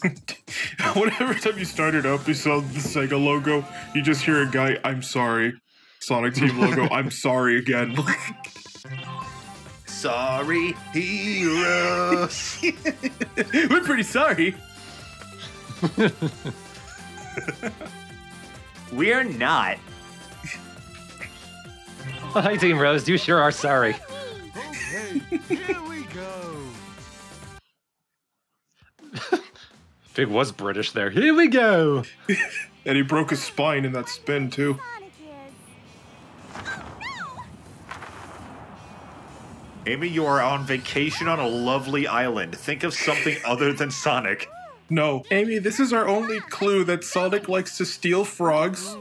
Whenever time you started up, you saw the Sega logo, you just hear a guy, I'm sorry. Sonic Team logo, I'm sorry again. Sorry, heroes. We're pretty sorry. We're not. Hi, Team Rose. You sure are sorry. Okay, here we go. Big was British there. Here we go. And he broke his spine in that spin, too. Sonic is. Amy, you are on vacation on a lovely island. Think of something other than Sonic. No. Amy, this is our only clue that Sonic likes to steal frogs.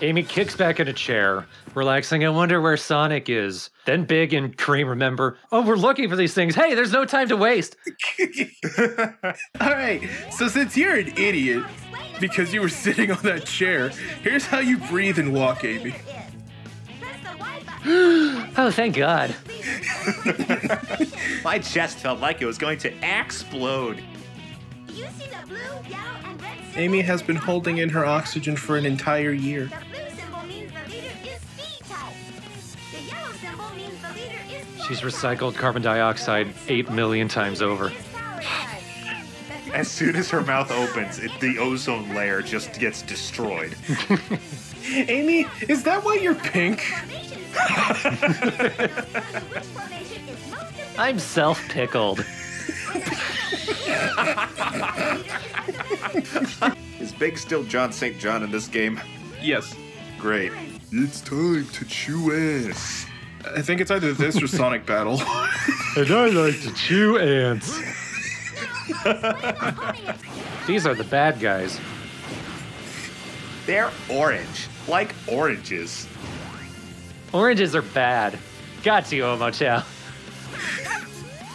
Amy kicks back in a chair, relaxing. I wonder where Sonic is. Then Big and Cream remember, oh, we're looking for these things. Hey, there's no time to waste. All right, so since you're an idiot, because you were sitting on that chair, here's how you breathe and walk, Amy. no! Press the Y button. Oh, thank God. My chest felt like it was going to explode. You see the blue, yellow, and red symbol? Amy has been holding in her oxygen for an entire year. She's recycled carbon dioxide 8 million times over. As soon as her mouth opens, it, the ozone layer just gets destroyed. Amy, is that why you're pink? I'm self pickled. Is Big still Jon St. John in this game? Yes. Great. It's time to chew ass. I think it's either this or Sonic Battle. And I like to chew ants. These are the bad guys. They're orange, like oranges. Oranges are bad. Got you, Omochao.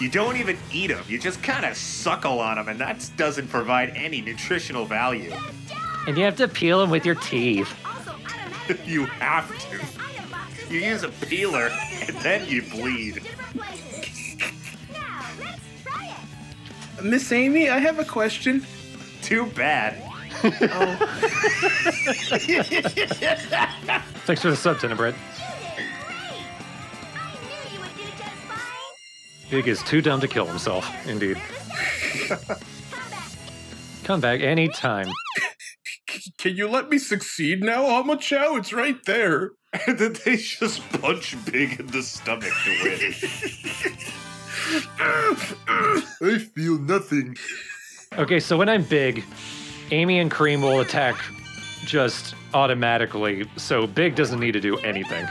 You don't even eat them, you just kind of suckle on them, and that doesn't provide any nutritional value. And you have to peel them with your teeth. you have to. You use a peeler, and then you bleed. Now, let's try it. Miss Amy, I have a question. Too bad. Thanks for the sub, Brett. I knew you would do just fine. Big is too dumb to kill himself. Indeed. Come back anytime. Can you let me succeed now, Hamachow? It's right there. And then they just punch Big in the stomach to win. I feel nothing. Okay, so when I'm big, Amy and Cream will attack just automatically, so Big doesn't need to do anything.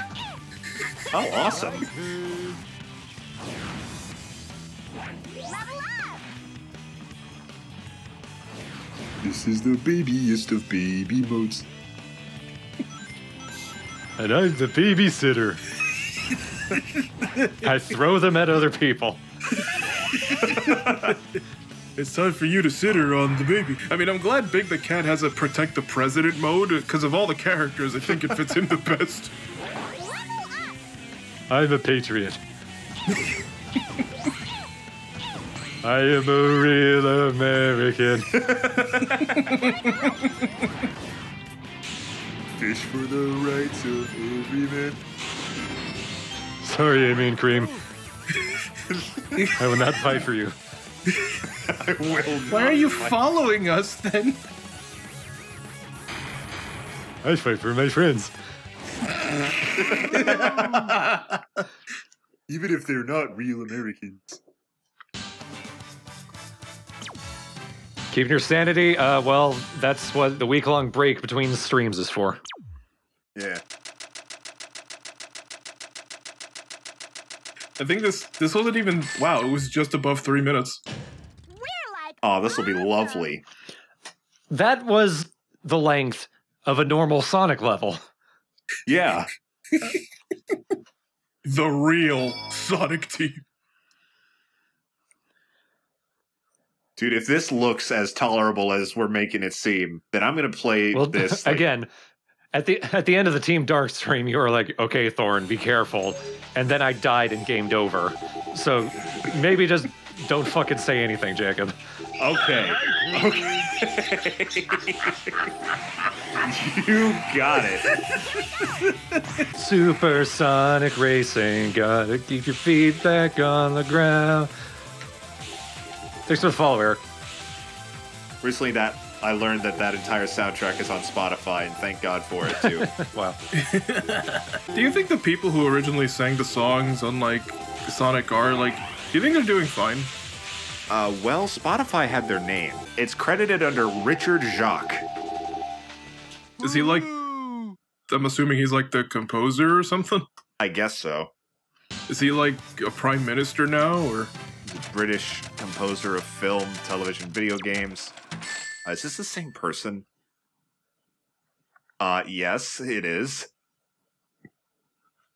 Oh, awesome. This is the babyest of baby modes. And I'm the babysitter. I throw them at other people. It's time for you to sit her on the baby. I mean, I'm glad Big the Cat has a protect the president mode because of all the characters. I think it fits him the best. I'm a patriot. I am a real American. Fish for the rights of every man. Sorry, Amy and Cream. I will not fight for you. I will Why are you following us then? I fight for my friends. Even if they're not real Americans. Keeping your sanity? Uh, well, that's what the week long break between streams is for. Yeah. I think this this wasn't even wow. It was just above three minutes. We're like. Oh, this will be lovely. That was the length of a normal Sonic level. Yeah. The real Sonic Team. Dude, if this looks as tolerable as we're making it seem, then I'm gonna play Well, this like, again, At the at the end of the Team Dark stream, you were like, "Okay, Thorn, be careful," and then I died and gamed over. So maybe just don't fucking say anything, Jacob. Okay. Okay. you got it. Supersonic racing, gotta keep your feet back on the ground. Thanks for the follow, Eric. Recently, that I learned that that entire soundtrack is on Spotify, and thank God for it too. Wow. Do you think the people who originally sang the songs on like Sonic R, like, do you think they're doing fine? uh, well, Spotify had their name. It's credited under Richard Jacques. Is he like? I'm assuming he's like the composer or something. I guess so. Is he like a prime minister now, or? British composer of film, television, video games. Uh, is this the same person? Uh, yes, it is.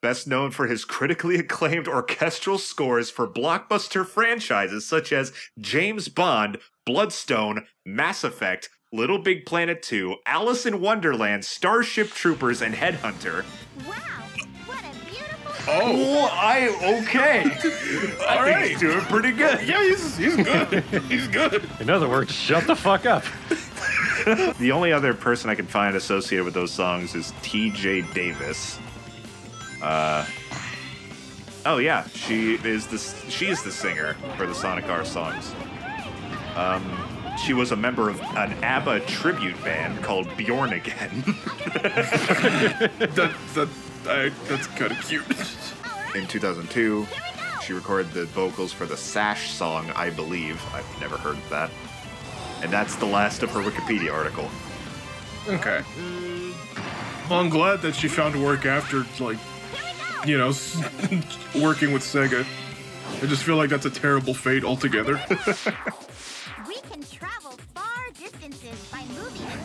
Best known for his critically acclaimed orchestral scores for blockbuster franchises such as James Bond, Bloodstone, Mass Effect, Little Big Planet 2, Alice in Wonderland, Starship Troopers, and Headhunter. Wow. Oh, I okay. all right. He's doing pretty good. Yeah, he's he's good. he's good. In other words, shut the fuck up. The only other person I can find associated with those songs is T.J. Davis. Uh, oh yeah, she is the she is the singer for the Sonic R songs. Um, she was a member of an ABBA tribute band called Bjorn Again. That that I, that's kind of cute. In 2002, she recorded the vocals for the Sash song, I believe. I've never heard of that. And that's the last of her Wikipedia article. Okay. Well, I'm glad that she found work after like, you know, working with Sega. I just feel like that's a terrible fate altogether.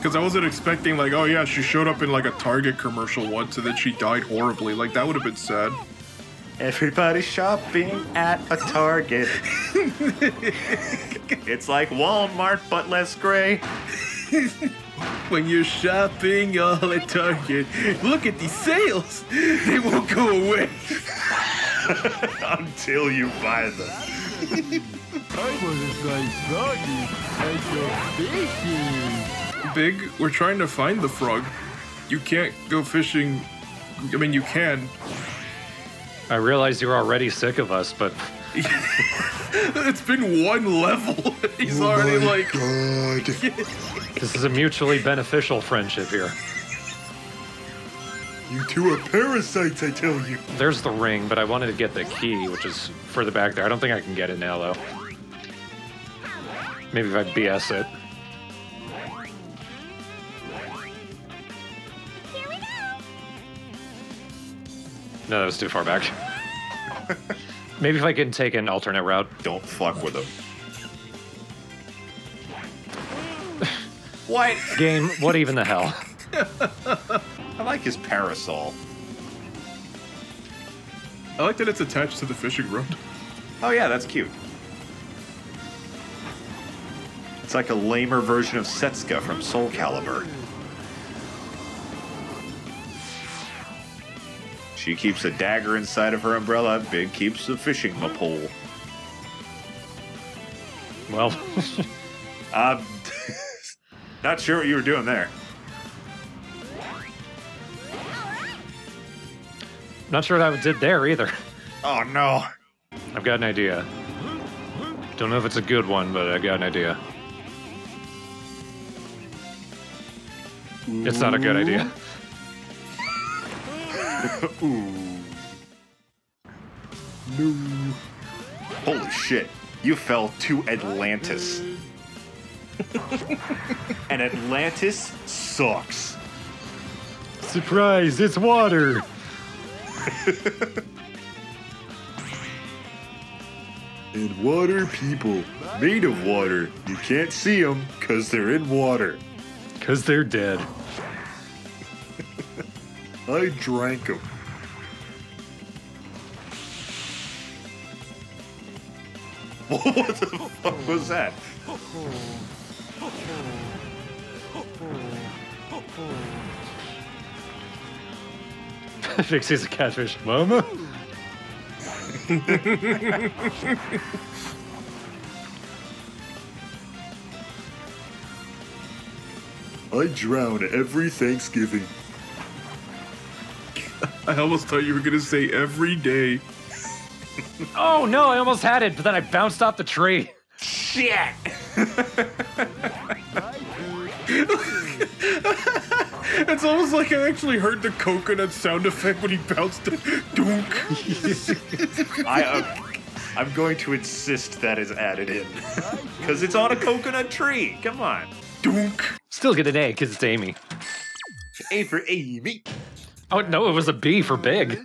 Because I wasn't expecting like, oh yeah, she showed up in like a Target commercial once and then she died horribly. Like that would have been sad. Everybody shopping at a Target. it's like Walmart, but less gray. When you're shopping all at Target, look at these sales. They won't go away. Until you buy them. I wanna fly Sonic and go fishing. Big, we're trying to find the frog. You can't go fishing. I mean, you can. I realize you're already sick of us, but It's been one level. He's oh already like. this is a mutually beneficial friendship here. You two are parasites, I tell you. There's the ring, but I wanted to get the key, which is further back there. I don't think I can get it now, though. Maybe if I BS it. No, that was too far back. Maybe if I can take an alternate route. Don't fuck with them. what? Game, what even the hell? I like his parasol. I like that it's attached to the fishing rod. Oh yeah, that's cute. It's like a lamer version of Setsuka from Soul Calibur. She keeps a dagger inside of her umbrella. Big keeps a fishing pole. Well, Um, not sure what you were doing there. not sure what I did there either. Oh no. I've got an idea. Don't know if it's a good one, but I got an idea. It's not a good idea. Holy shit. You fell to Atlantis. and Atlantis sucks. Surprise! It's water. And water people. Made of water. You can't see them because they're in water. Cause they're dead. I drank them. what the fuck was that? Sees a catfish. Mama? I drown every Thanksgiving. I almost thought you were gonna say every day. Oh no, I almost had it, but then I bounced off the tree. Shit! It's almost like I actually heard the coconut sound effect when he bounced it. Dunk. I, uh, I'm going to insist that is added in. Because it's on a coconut tree. Come on. Dunk. Still get an A because it's Amy. A for Amy. Oh no, it was a B for big.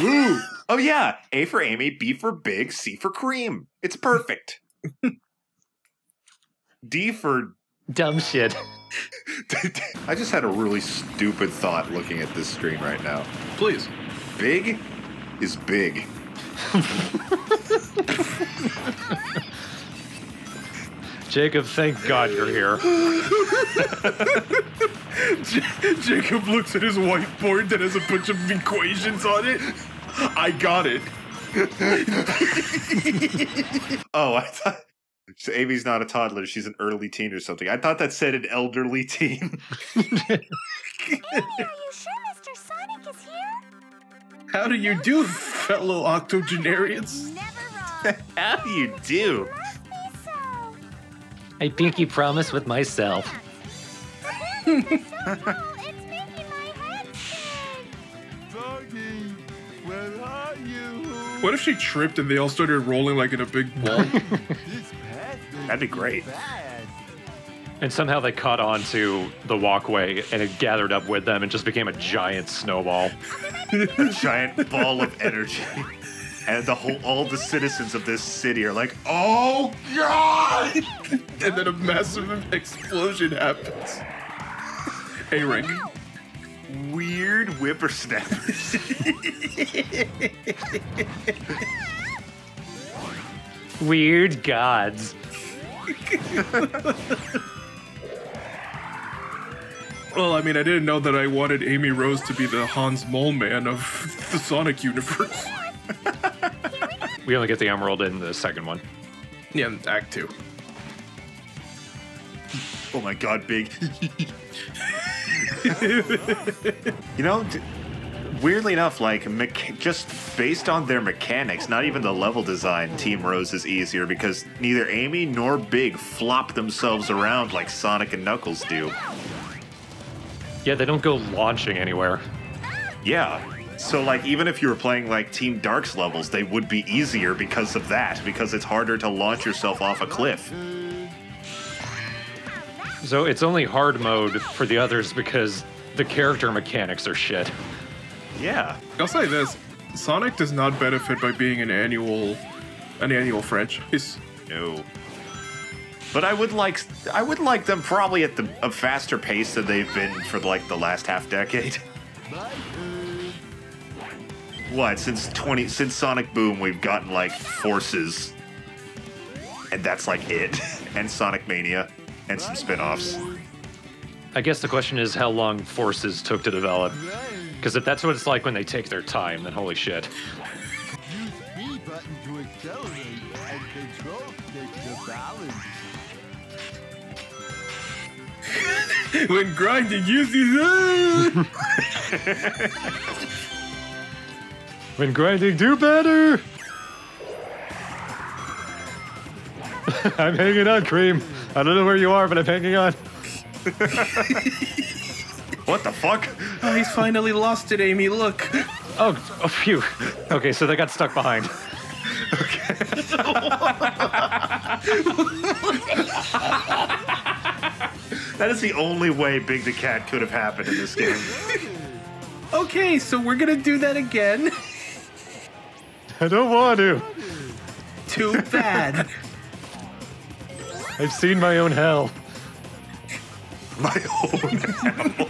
Ooh. Oh, yeah. A for Amy, B for Big, C for Cream. It's perfect. D for. Dumb shit. I just had a really stupid thought looking at this screen right now. Please. Big is big. Jacob, thank God you're here. J- Jacob looks at his whiteboard that has a bunch of equations on it. I got it. Oh, I thought. So Amy's not a toddler. She's an early teen or something. I thought that said an elderly teen. Hey, are you sure Mr. Sonic is here? How do you do, fellow octogenarians? How do you do? Must be so. I pinky promise with myself. The bears are so cool, it's making my head spin. Doggy, where are you? What if she tripped and they all started rolling like in a big ball? This path is That'd be great. And somehow they caught on to the walkway and it gathered up with them and just became a giant snowball. A giant ball of energy. And the whole all the citizens of this city are like, oh god! and then a massive explosion happens. Hey, rank. Weird whippersnappers. Weird gods. Well, I mean, I didn't know that I wanted Amy Rose to be the Hans Moleman of the Sonic universe. We only get the emerald in the second one. Yeah, Act Two. oh my god, big. you know, weirdly enough, like mecha- just based on their mechanics, not even the level design, Team Rose is easier because neither Amy nor Big flop themselves around like Sonic and Knuckles do. Yeah, they don't go launching anywhere. Yeah. So like even if you were playing like Team Dark's levels, they would be easier because of that, because it's harder to launch yourself off a cliff. So it's only hard mode for the others because the character mechanics are shit. Yeah. I'll say this: Sonic does not benefit by being an annual, an annual franchise. No. But I would like I would like them probably at the a faster pace than they've been for like the last half decade. What since twenty since Sonic Boom we've gotten like Forces, and that's like it, and Sonic Mania, and some spin-offs. I guess the question is how long Forces took to develop. Because if that's what it's like when they take their time, then holy shit. Use B button When grinding, do better! I'm hanging on, Cream. I don't know where you are, but I'm hanging on. What the fuck? oh, he's finally lost it, Amy. Look. Oh, oh, phew. Okay, so they got stuck behind. That is the only way Big the Cat could have happened in this game. Okay, so we're gonna do that again. I don't want to. Too bad. I've seen my own hell. My own hell.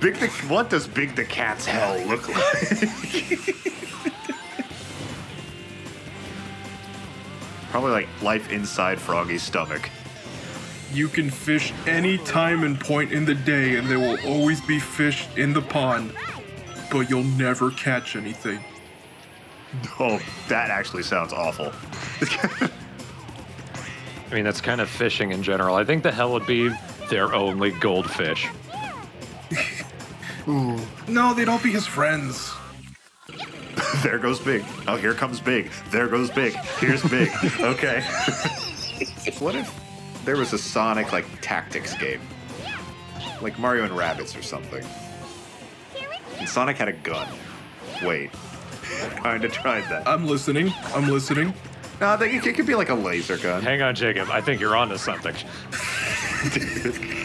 Big the what does Big the Cat's hell look like? Probably like life inside Froggy's stomach. You can fish any time and point in the day, and there will always be fish in the pond. but you'll never catch anything. Oh, that actually sounds awful. I mean, that's kind of fishing in general. I think the hell would be their only goldfish. No, they'd all be his friends. there goes Big. Oh, here comes Big. There goes Big. Here's Big. Okay. what if there was a Sonic like tactics game, like Mario and Rabbids or something? And Sonic had a gun. Wait, kinda tried that. I'm listening. I'm listening. No, I think it could be like a laser gun. Hang on, Jacob. I think you're onto something.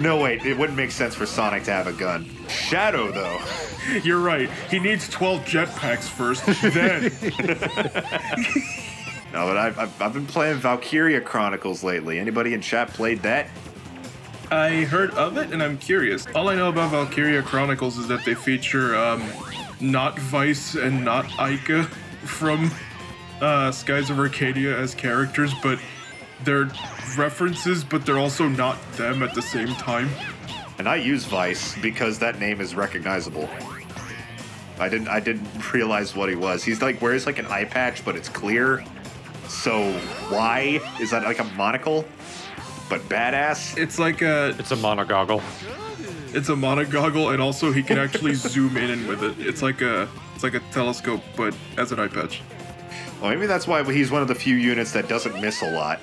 No, wait, it wouldn't make sense for Sonic to have a gun. Shadow, though. You're right. He needs 12 jetpacks first. Then No, but I've, I've, I've been playing Valkyria Chronicles lately. Anybody in chat played that? I heard of it and I'm curious. All I know about Valkyria Chronicles is that they feature um, not Vyse and not Aika from uh, Skies of Arcadia as characters, but they're references, but they're also not them at the same time. And I use Vyse because that name is recognizable. I didn't I didn't realize what he was. He's like wears like an eye patch, but it's clear. So why is that like a monocle? But badass. It's like a It's a monogoggle. It's a monogoggle, and also he can actually zoom in and with it. It's like a it's like a telescope, but as an eye patch. Well, maybe that's why he's one of the few units that doesn't miss a lot.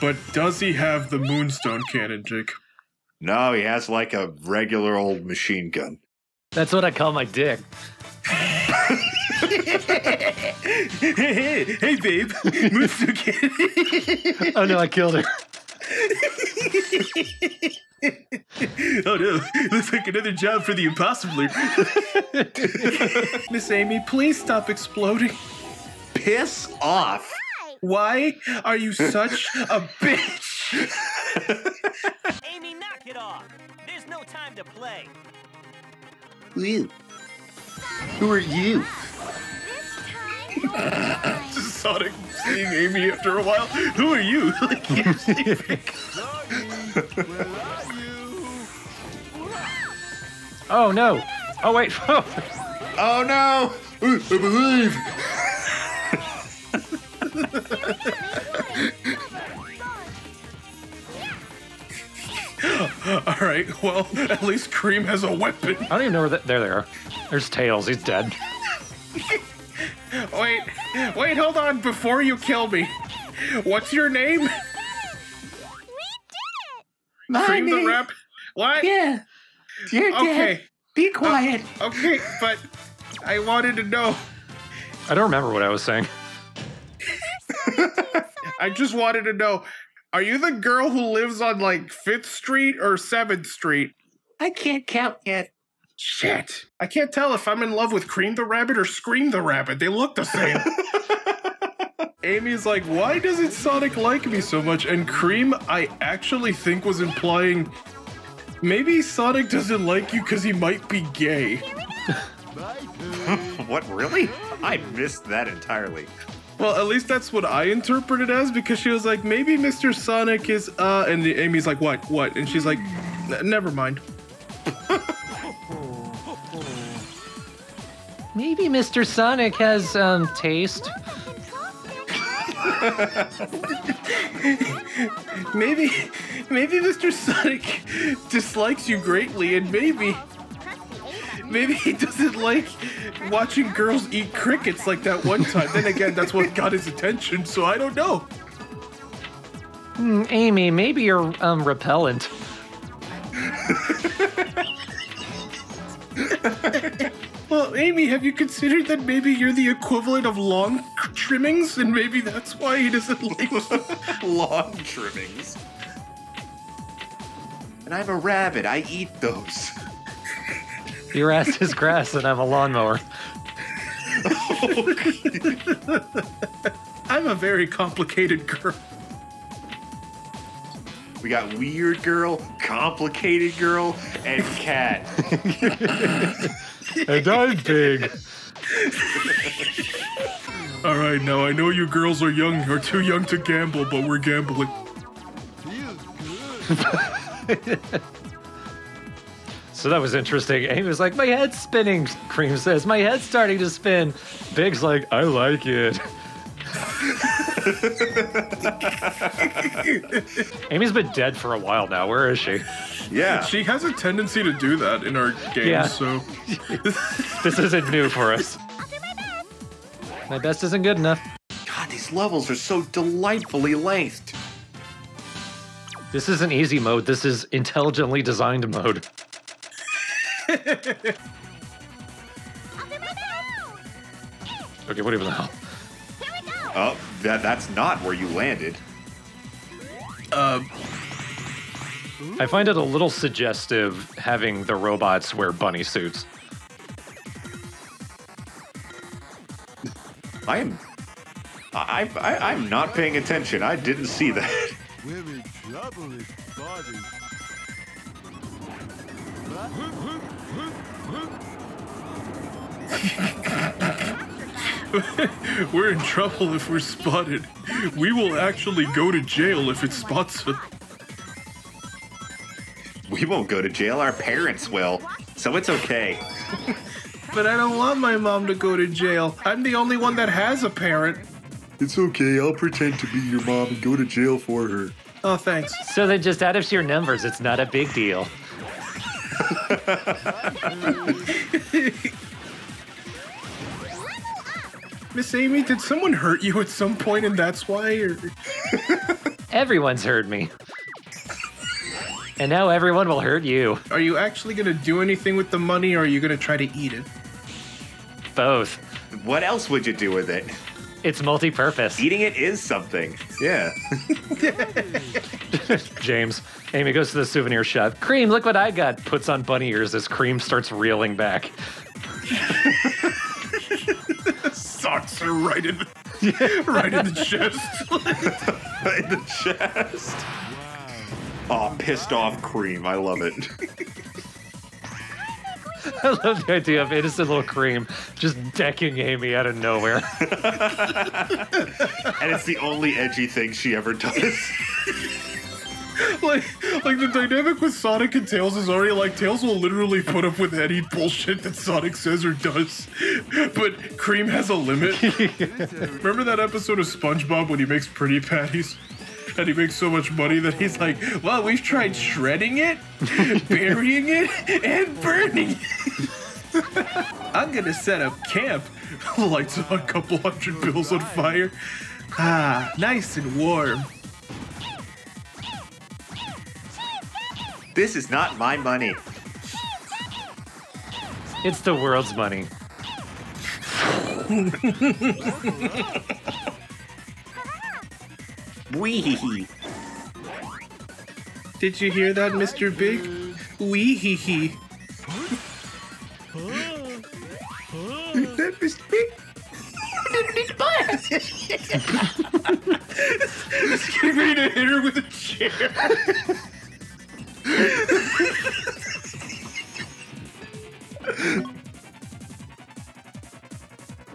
But does he have the Moonstone cannon, Jake? No, he has like a regular old machine gun. That's what I call my dick. hey, hey, hey, babe, Moonstone cannon. Oh no, I killed her. Oh no, looks like another job for the impossibler. Miss Amy, please stop exploding. Piss off. Why are you such a bitch? Amy, knock it off! There's no time to play. Who are You. Who are you? Just time, Sonic seeing Amy after a while. Who are you? like, you're sleeping. Where are you? Oh no. Oh wait. Oh no! I believe. All right, well, at least Cream has a weapon. I don't even know where that. There they are. There's Tails. He's dead. Wait, wait, hold on before you kill me. What's your name? Cream the rap. What? Yeah. You're Okay. dead. Be quiet. Oh, okay, but I wanted to know. I don't remember what I was saying. I just wanted to know. Are you the girl who lives on like Fifth Street or Seventh Street? I can't count yet. Shit. I can't tell if I'm in love with Cream the Rabbit or Scream the Rabbit. They look the same. Amy's like, why doesn't Sonic like me so much? And Cream, I actually think was implying maybe Sonic doesn't like you because he might be gay. What, really? I missed that entirely. Well, at least that's what I interpreted as because she was like, maybe Mr. Sonic is, uh, and Amy's like, what, what? And she's like, never mind. Maybe Mr. Sonic has um taste. Maybe, maybe Mr. Sonic dislikes you greatly, and maybe, maybe he doesn't like watching girls eat crickets like that one time. then again, that's what got his attention, so I don't know. Hmm, Amy, maybe you're um repellent. Well, Amy, have you considered that maybe you're the equivalent of long trimmings, and maybe that's why he doesn't like you? Lawn trimmings. And I'm a rabbit. I eat those. Your ass is grass and I'm a lawnmower. I'm a very complicated girl. We got weird girl, complicated girl, and cat. And I'm big. All right, now I know you girls are young are too young to gamble, but we're gambling. feels good. So that was interesting. Amy was like, "My head's spinning." Cream says, "My head's starting to spin." Big's like, "I like it." Amy's been dead for a while now. Where is she? Yeah. She has a tendency to do that in our games, Yeah. so This isn't new for us. My best isn't good enough. God, these levels are so delightfully lengthed. This isn't easy mode. This is intelligently designed mode. Okay, what even the hell? Oh, that that's not where you landed. uh, I find it a little suggestive having the robots wear bunny suits. I am. I, I I'm not paying attention. I didn't see that. We're in trouble if spotted. we're in trouble if we're spotted. We will actually go to jail if it spots us. We won't go to jail. Our parents will. So it's okay. But I don't want my mom to go to jail. I'm the only one that has a parent. It's okay, I'll pretend to be your mom and go to jail for her. Oh, thanks. So then just add us your numbers. It's not a big deal. Miss Amy, did someone hurt you at some point and that's why? Or... Everyone's heard me. And now everyone will hurt you. Are you actually gonna do anything with the money or are you gonna try to eat it? Both. What else would you do with it? It's multi purpose. Eating it is something. Yeah. James. Amy goes to the souvenir shop. Cream, look what I got. Puts on bunny ears as Cream starts reeling back. Socks her right in the, right in the chest. In the chest. Oh, pissed off cream. I love it. I love the idea of innocent little Cream just decking Amy out of nowhere. And it's the only edgy thing she ever does. like, like the dynamic with Sonic and Tails is already like Tails will literally put up with any bullshit that Sonic says or does, but Cream has a limit. Remember that episode of SpongeBob when he makes pretty patties? And he makes so much money that he's like, well, we've tried shredding it, burying it, and burning it. I'm gonna set up camp. Lights on a couple hundred bills on fire. Ah, nice and warm. This is not my money. It's the world's money. Wee. Did you hear that, Mr. Big? Wee hee hee. That Mr. Big? He's getting ready to hit her with a chair.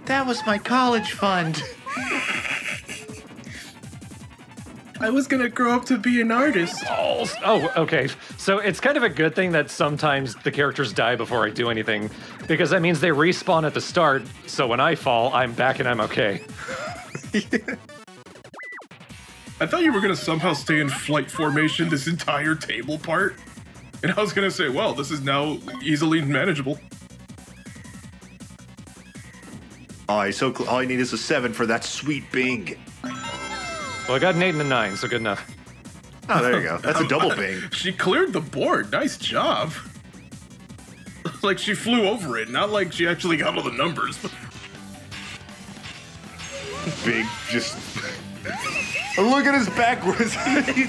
That was my college fund. I was gonna grow up to be an artist. Oh, oh, okay. So it's kind of a good thing that sometimes the characters die before I do anything, because that means they respawn at the start. So when I fall, I'm back and I'm okay. I thought you were gonna somehow stay in flight formation this entire table part. And I was gonna say, well, this is now easily manageable. He's so cl- all I need is a seven for that sweet Bing. Well, I got an eight and a nine, so good enough. Oh, there you go. That's a double Bing. She cleared the board. Nice job. like she flew over it, not like she actually got all the numbers. Big just. Look at his back. is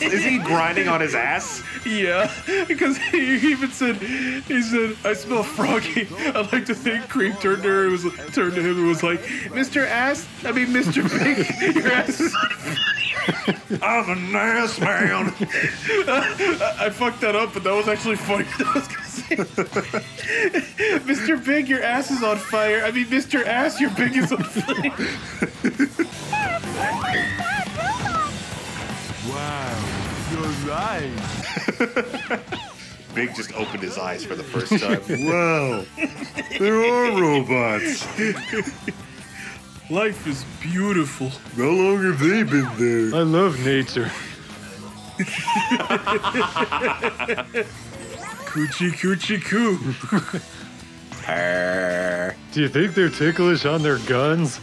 is he grinding on his ass? yeah, because he even said, he said, I smell froggy. I'd like to think Cream turned to her, and was turned to him and was like, Mr. Ass, I mean Mr. Big, your ass is on fire. I'm an ass man. I, I fucked that up, but that was actually funny. I was Mr. Big, your ass is on fire. I mean, Mr. Ass, your big is on fire. Wow, you're right. Big just opened his eyes for the first time. Wow. There are robots. Life is beautiful. How long have they been there? I love nature. Coochie coochie coo. Do you think they're ticklish on their guns?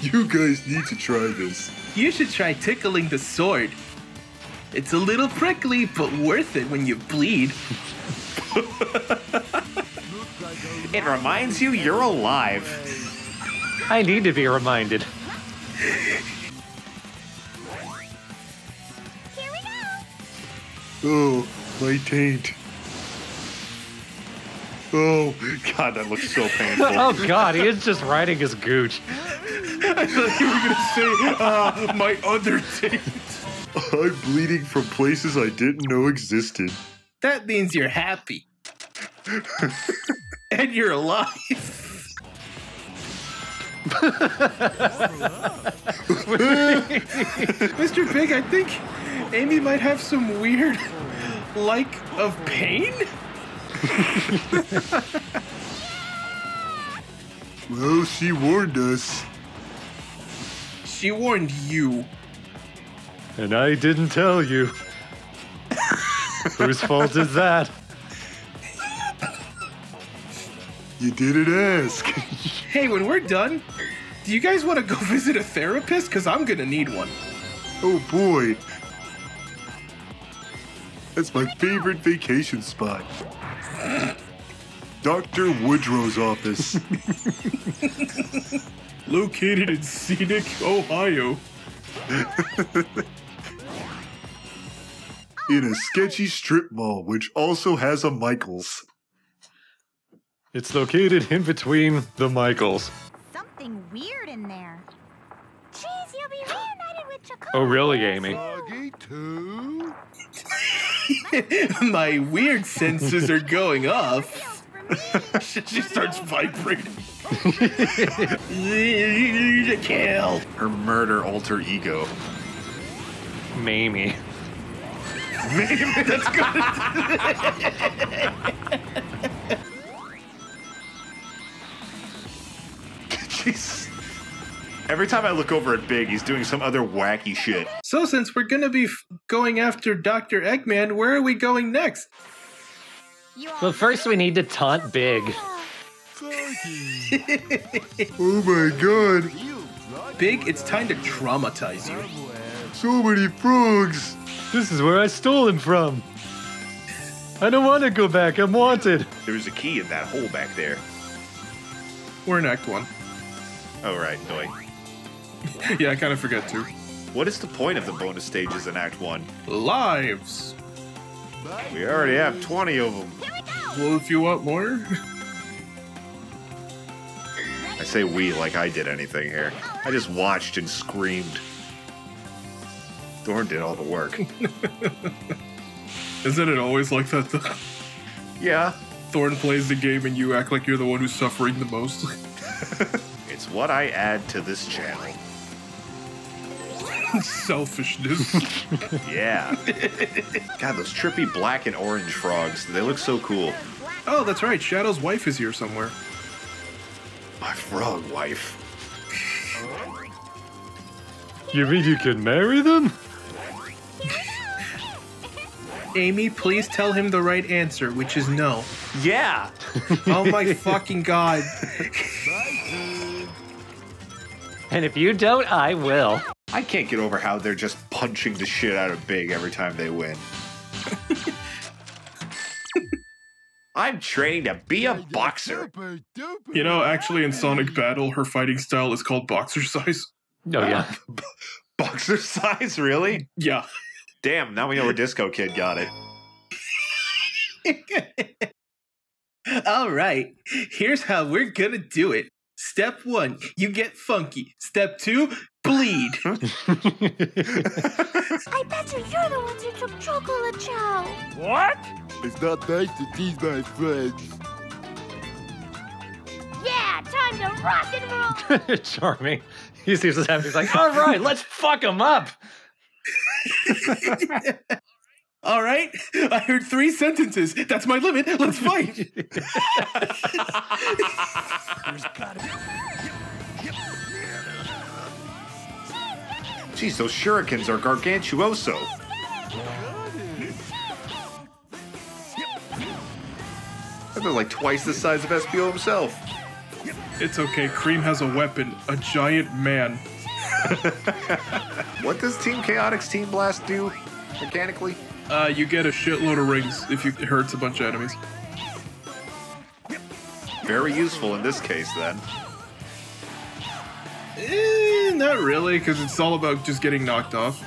You guys need to try this. You should try tickling the sword. It's a little prickly, but worth it when you bleed. It reminds you you're alive. I need to be reminded. Here we go. Oh, my taint. Oh, God, that looks so painful. Oh god, he is just riding his gooch. I thought you were gonna say, uh, my other teeth. I'm bleeding from places I didn't know existed. That means you're happy. and you're alive. Mr. Big, I think Amy might have some weird, like, of pain? Well, she warned us. She warned you. And I didn't tell you. Whose fault is that? You didn't ask. Hey, when we're done, do you guys want to go visit a therapist? Because I'm gonna need one. Oh boy. That's my favorite vacation spot. Dr. Woodrow's office. Located in scenic Ohio. in a sketchy strip mall, which also has a Michaels. It's located in between the Michaels. Something weird in there. Jeez, you'll be reunited with Jacob. Oh, really, Amy? My weird senses are going off. she starts vibrating. Kill. Her murder alter ego. Mamie. Jeez. Every time I look over at Big, he's doing some other wacky shit. So, since we're gonna be f- going after Dr. Eggman, where are we going next? Well, first, we need to taunt Big. Oh my god, Big, it's time to traumatize you. so many frogs. This is where I stole him from. I don't want to go back. I'm wanted. There's a key in that hole back there. We're in Act 1. Oh, right, Doy. yeah, I kind of forget too. What is the point of the bonus stages in Act 1? Lives! We already have 20 of them. Well, if you want more. I say we like I did anything here. I just watched and screamed. Thorn did all the work. Isn't it always like that though? yeah, Thorn plays the game and you act like you're the one who's suffering the most. it's what I add to this channel. Selfishness. Yeah. God, those trippy black and orange frogs, they look so cool. oh, that's right. Shadow's wife is here somewhere. My frog wife. You mean you can marry them? Amy, please tell him the right answer, which is no. Yeah! Oh my fucking god. And if you don't, I will. I can't get over how they're just punching the shit out of Big every time they win. I'm training to be a boxer. You know, actually, in Sonic Battle, her fighting style is called boxer size. Oh, yeah. Boxer size, really? Yeah. Damn, now we know where Disco Kid got it. All right, here's how we're gonna do it. Step one, you get funky. Step two, bleed. I bet you you're the ones who took Chocolate Chao. What? It's not nice to tease my friends. Yeah, time to rock and roll. Charming. He sees what's happening. He's like, all right, let's fuck him up. All right, I heard three sentences. That's my limit. Let's fight. Jeez, those shurikens are gargantuoso. They're like twice the size of Espio himself. It's okay. Cream has a weapon, a giant man. What does Team Chaotix Team Blast do mechanically? Uh, you get a shitload of rings if you it hurts a bunch of enemies. Very useful in this case, then. Eh, not really, because it's all about just getting knocked off.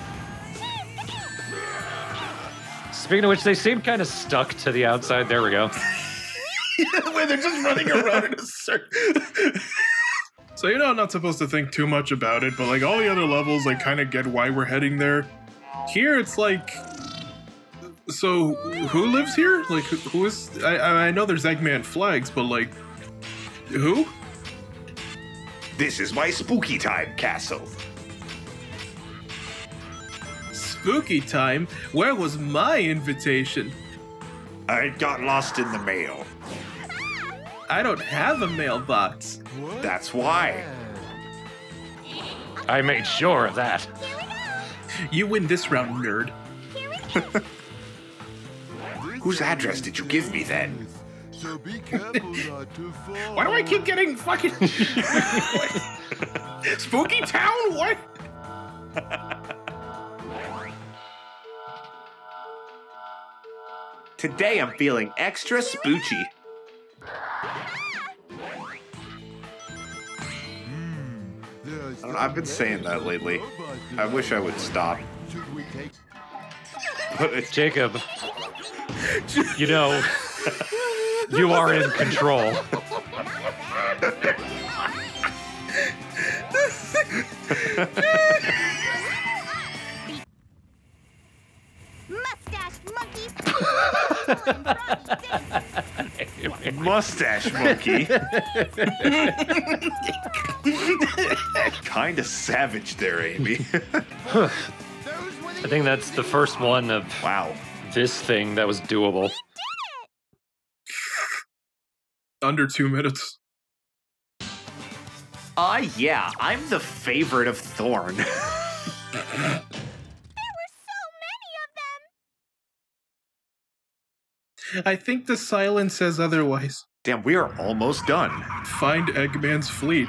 Speaking of which, they seem kind of stuck to the outside. There we go. Where they're just running around in a circle. So you know, I'm not supposed to think too much about it, but like all the other levels, I kind of get why we're heading there. Here, it's like, so who lives here? Like, who, is? I I I know there's Eggman flags, but like, who? This is my spooky time castle. Spooky time. Where was my invitation? I got lost in the mail. I don't have a mailbox. That's why. I made sure of that. You win this round, nerd. Whose address did you give me then? So be careful not to fall. Why do I keep getting fucking spooky town? What? Today I'm feeling extra spoochy. I know, I've been saying that lately. I wish I would stop. Should we take But it's Jacob, you know, you are in control. Mustache monkey. mustache monkey. Kinda savage there, Amy. I think that's the first one of wow. this thing that was doable. Under two minutes. Ah, yeah, I'm the favorite of Thorn. There were so many of them. I think the silence says otherwise. Damn, we are almost done. Find Eggman's fleet.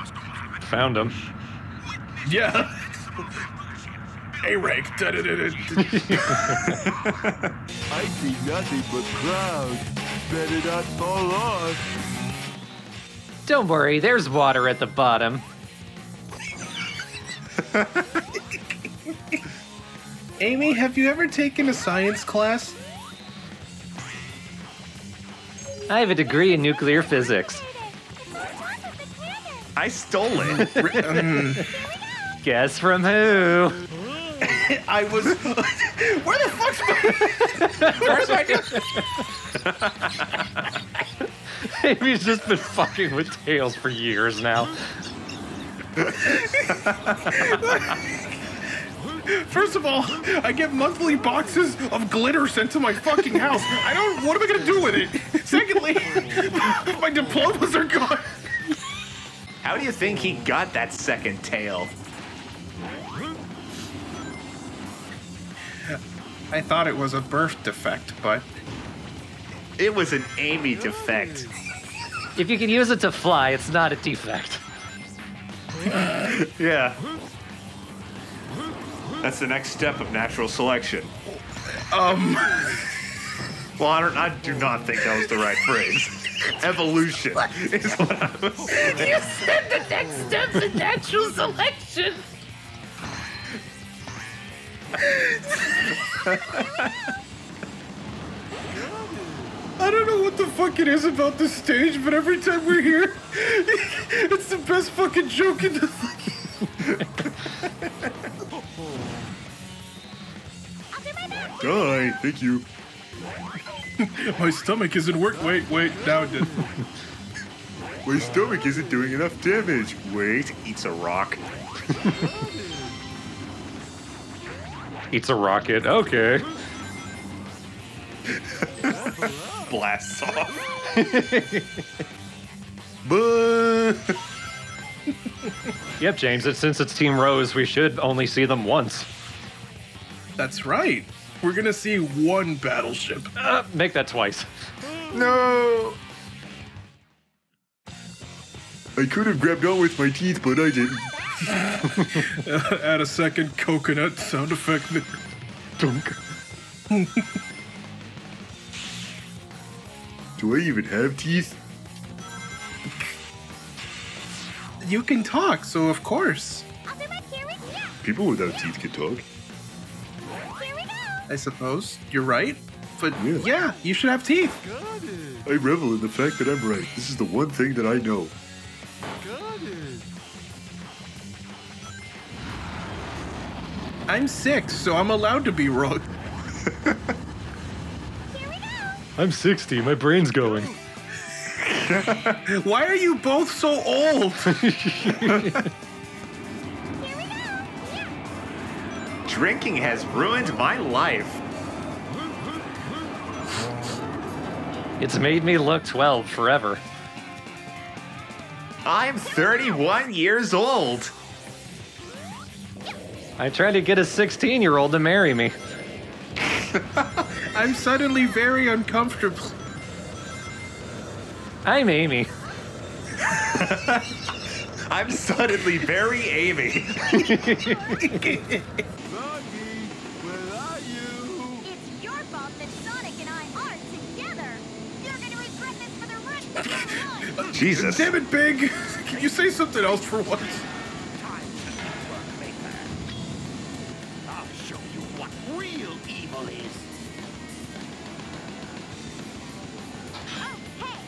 Found him. Yeah. A rank. I see nothing but clouds. Better not fall off. Don't worry, there's water at the bottom. Amy, have you ever taken a science class? I have a degree in nuclear physics. I stole it. Guess from who? I was. Where the fuck's my. Where's my. Amy's just been fucking with Tails for years now. First of all, I get monthly boxes of glitter sent to my fucking house. I don't. What am I gonna do with it? Secondly, my diplomas are gone. How do you think he got that second tail? I thought it was a birth defect, but. It was an Amy defect. If you can use it to fly, it's not a defect. Yeah. That's the next step of natural selection. Um, Well, I, don't, I do not think that was the right phrase. Evolution is what I was You said the next step's in natural selection. I don't know what the fuck it is about this stage, but every time we're here, it's the best fucking joke in the fucking. Die, thank you. My stomach isn't work. Wait, wait. Now it did. My stomach isn't doing enough damage. Wait, eats a rock. Eats a rocket. Okay. Blasts off. But Yep, James. It, since it's Team Rose, we should only see them once. That's right. We're gonna see one battleship. Uh, make that twice. no. I could have grabbed on with my teeth, but I didn't. Add a second coconut sound effect there. Dunk. Do I even have teeth? You can talk, so of course. People without teeth can talk. I suppose you're right. But Yeah. yeah, you should have teeth. Got. I revel in the fact that I'm right. This is the one thing that I know. Got I'm six, so I'm allowed to be wrong. I'm 60. My brain's going. Why are you both so old? Drinking has ruined my life. It's made me look 12 forever. I'm 31 years old. I tried to get a 16 year old to marry me. I'm suddenly very uncomfortable. I'm Amy. I'm suddenly very Amy. Froggy, where are you? It's your fault that Sonic and I aren't together. You're going to regret this for the rest of your life. Jesus. Damn it, Big! Can you say something else for once?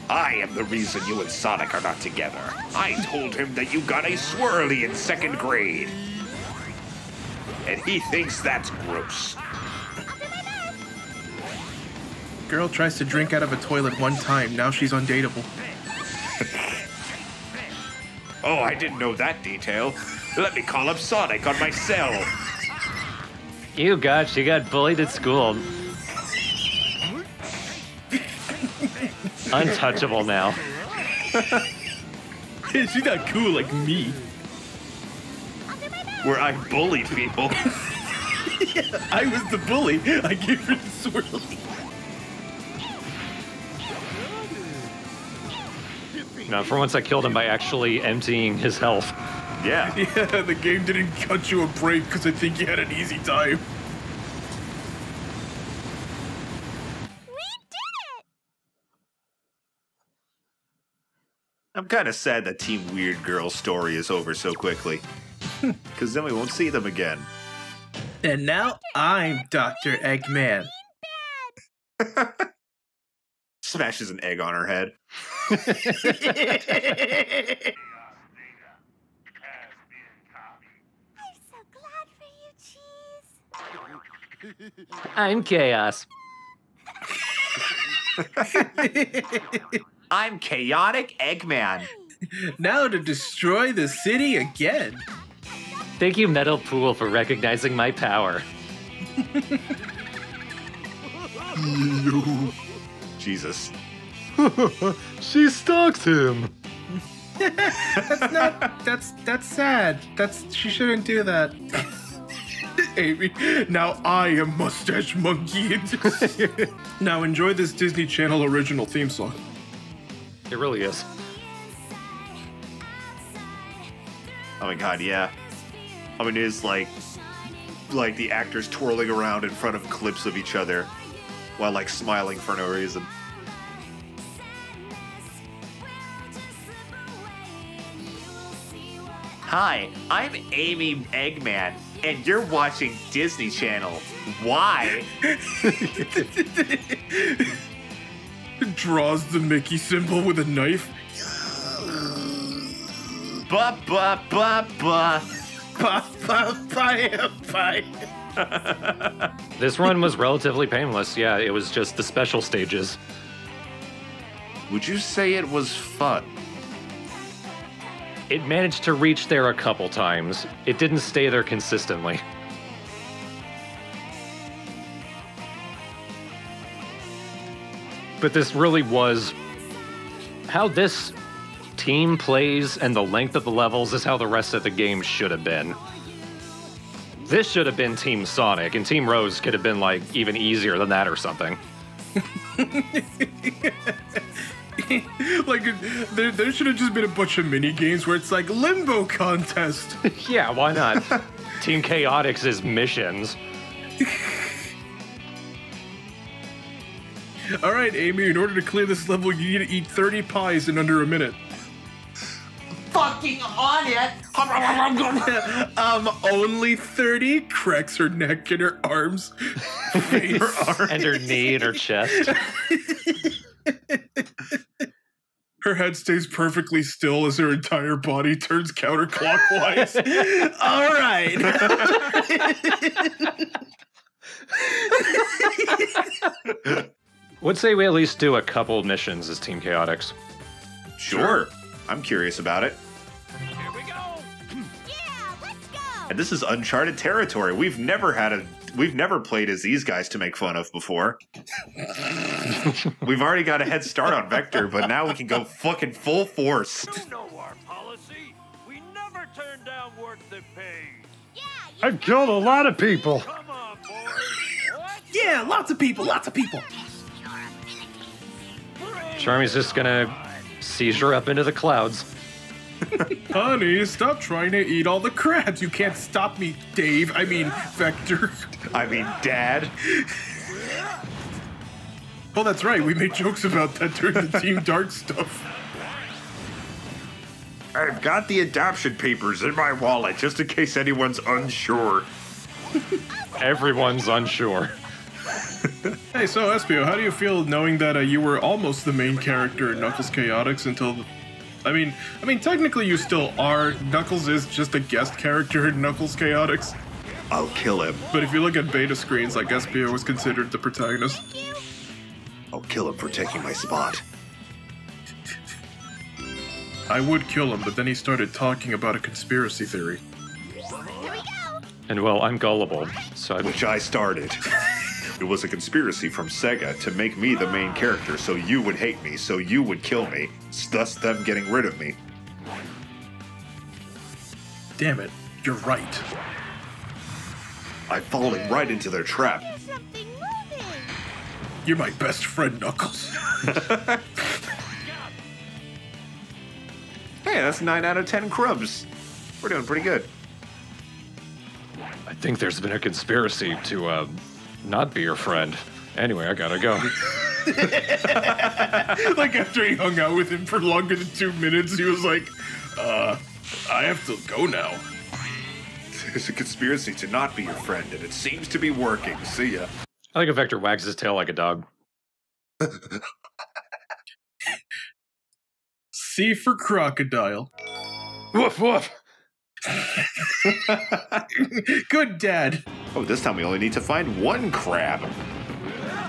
I am the reason you and Sonic are not together. I told him that you got a swirly in second grade. And he thinks that's gross. Girl tries to drink out of a toilet one time, now she's undateable. Oh, I didn't know that detail. Let me call up Sonic on my cell. You got, she got bullied at school. Untouchable now. she's not cool like me. Where I bullied people. I was the bully. I gave her the swirly. Now, for once I killed him by actually emptying his health. Yeah. Yeah, the game didn't cut you a break because I think you had an easy time. I'm kind of sad that Team Weird Girl story is over so quickly. Because then we won't see them again. And now I'm Dr. Eggman. Smashes an egg on her head. I'm so glad for you, Cheese. I'm chaos. I'm Chaotic Eggman. now to destroy the city again. Thank you, Metal Pool, for recognizing my power. Jesus. She stalks him. That's not. That's that's sad. That's she shouldn't do that. Amy, now I am Mustache Monkey. now enjoy this Disney Channel original theme song. It really is. Oh my god, yeah. I mean, it's like, like the actors twirling around in front of clips of each other, while like smiling for no reason. Hi, I'm Amy Eggman, and you're watching Disney Channel. Why? Draws the Mickey symbol with a knife. Ba ba ba ba. Ba, ba, ba, ba. This run was relatively painless. Yeah, it was just the special stages. Would you say it was fun? It managed to reach there a couple times. It didn't stay there consistently. But this really was how this team plays and the length of the levels is how the rest of the game should have been. This should have been Team Sonic, and Team Rose could have been like even easier than that or something. like there, there should have just been a bunch of mini games where it's like limbo contest. yeah, why not? Team Chaotix' is missions. All right, Amy. In order to clear this level, you need to eat 30 pies in under a minute. Fucking on it. um, only 30? Cracks her neck and her arms. Face. and her knee and her chest. Her head stays perfectly still as her entire body turns counterclockwise. All right. Would say we at least do a couple missions as Team Chaotix. Sure. I'm curious about it. Here we go. Yeah, let's go. And this is uncharted territory. We've never had a we've never played as these guys to make fun of before. we've already got a head start on Vector, but now we can go fucking full force. You know our policy. We never turn down work that pays. Yeah, I've killed a lot of people. Come on, boys. Yeah, lots of people, lots of people. Charmy's just gonna seizure up into the clouds. Honey, stop trying to eat all the crabs. You can't stop me, Dave. I mean, Vector. I mean, Dad. Oh, that's right. We made jokes about that during the Team Dark stuff. I've got the adoption papers in my wallet just in case anyone's unsure. Everyone's unsure. Hey, so Espio, how do you feel knowing that uh, you were almost the main character in Knuckles Chaotix until? The, I mean, I mean, technically you still are. Knuckles is just a guest character in Knuckles Chaotix. I'll kill him. But if you look at beta screens, like Espio was considered the protagonist. I'll kill him for taking my spot. I would kill him, but then he started talking about a conspiracy theory. Here we go. And well, I'm gullible, so I, Which I started. It was a conspiracy from Sega to make me the main character so you would hate me, so you would kill me, thus them getting rid of me. Damn it, you're right. I've fallen right into their trap. There's something moving. You're my best friend, Knuckles. Hey, that's 9 out of 10 crubs. We're doing pretty good. I think there's been a conspiracy to uh, not be your friend. Anyway, I gotta go. like after he hung out with him for longer than two minutes, he was like, uh, I have to go now. There's a conspiracy to not be your friend, and it seems to be working. See ya. I think a Vector wags his tail like a dog. C for crocodile. Woof woof. Good dad. Oh, this time we only need to find one crab.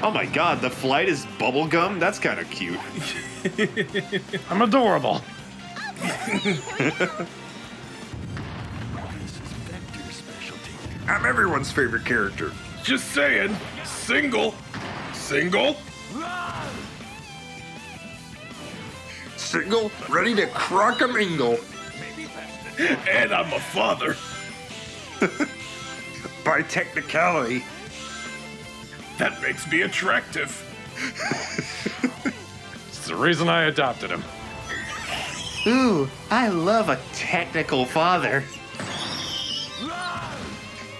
Oh my god, the flight is bubblegum? That's kind of cute. I'm adorable. I'm everyone's favorite character. Just saying. Single. Single. Single, ready to crock a mingle. And I'm a father. By technicality, That makes me attractive. It's the reason I adopted him. Ooh, I love a technical father.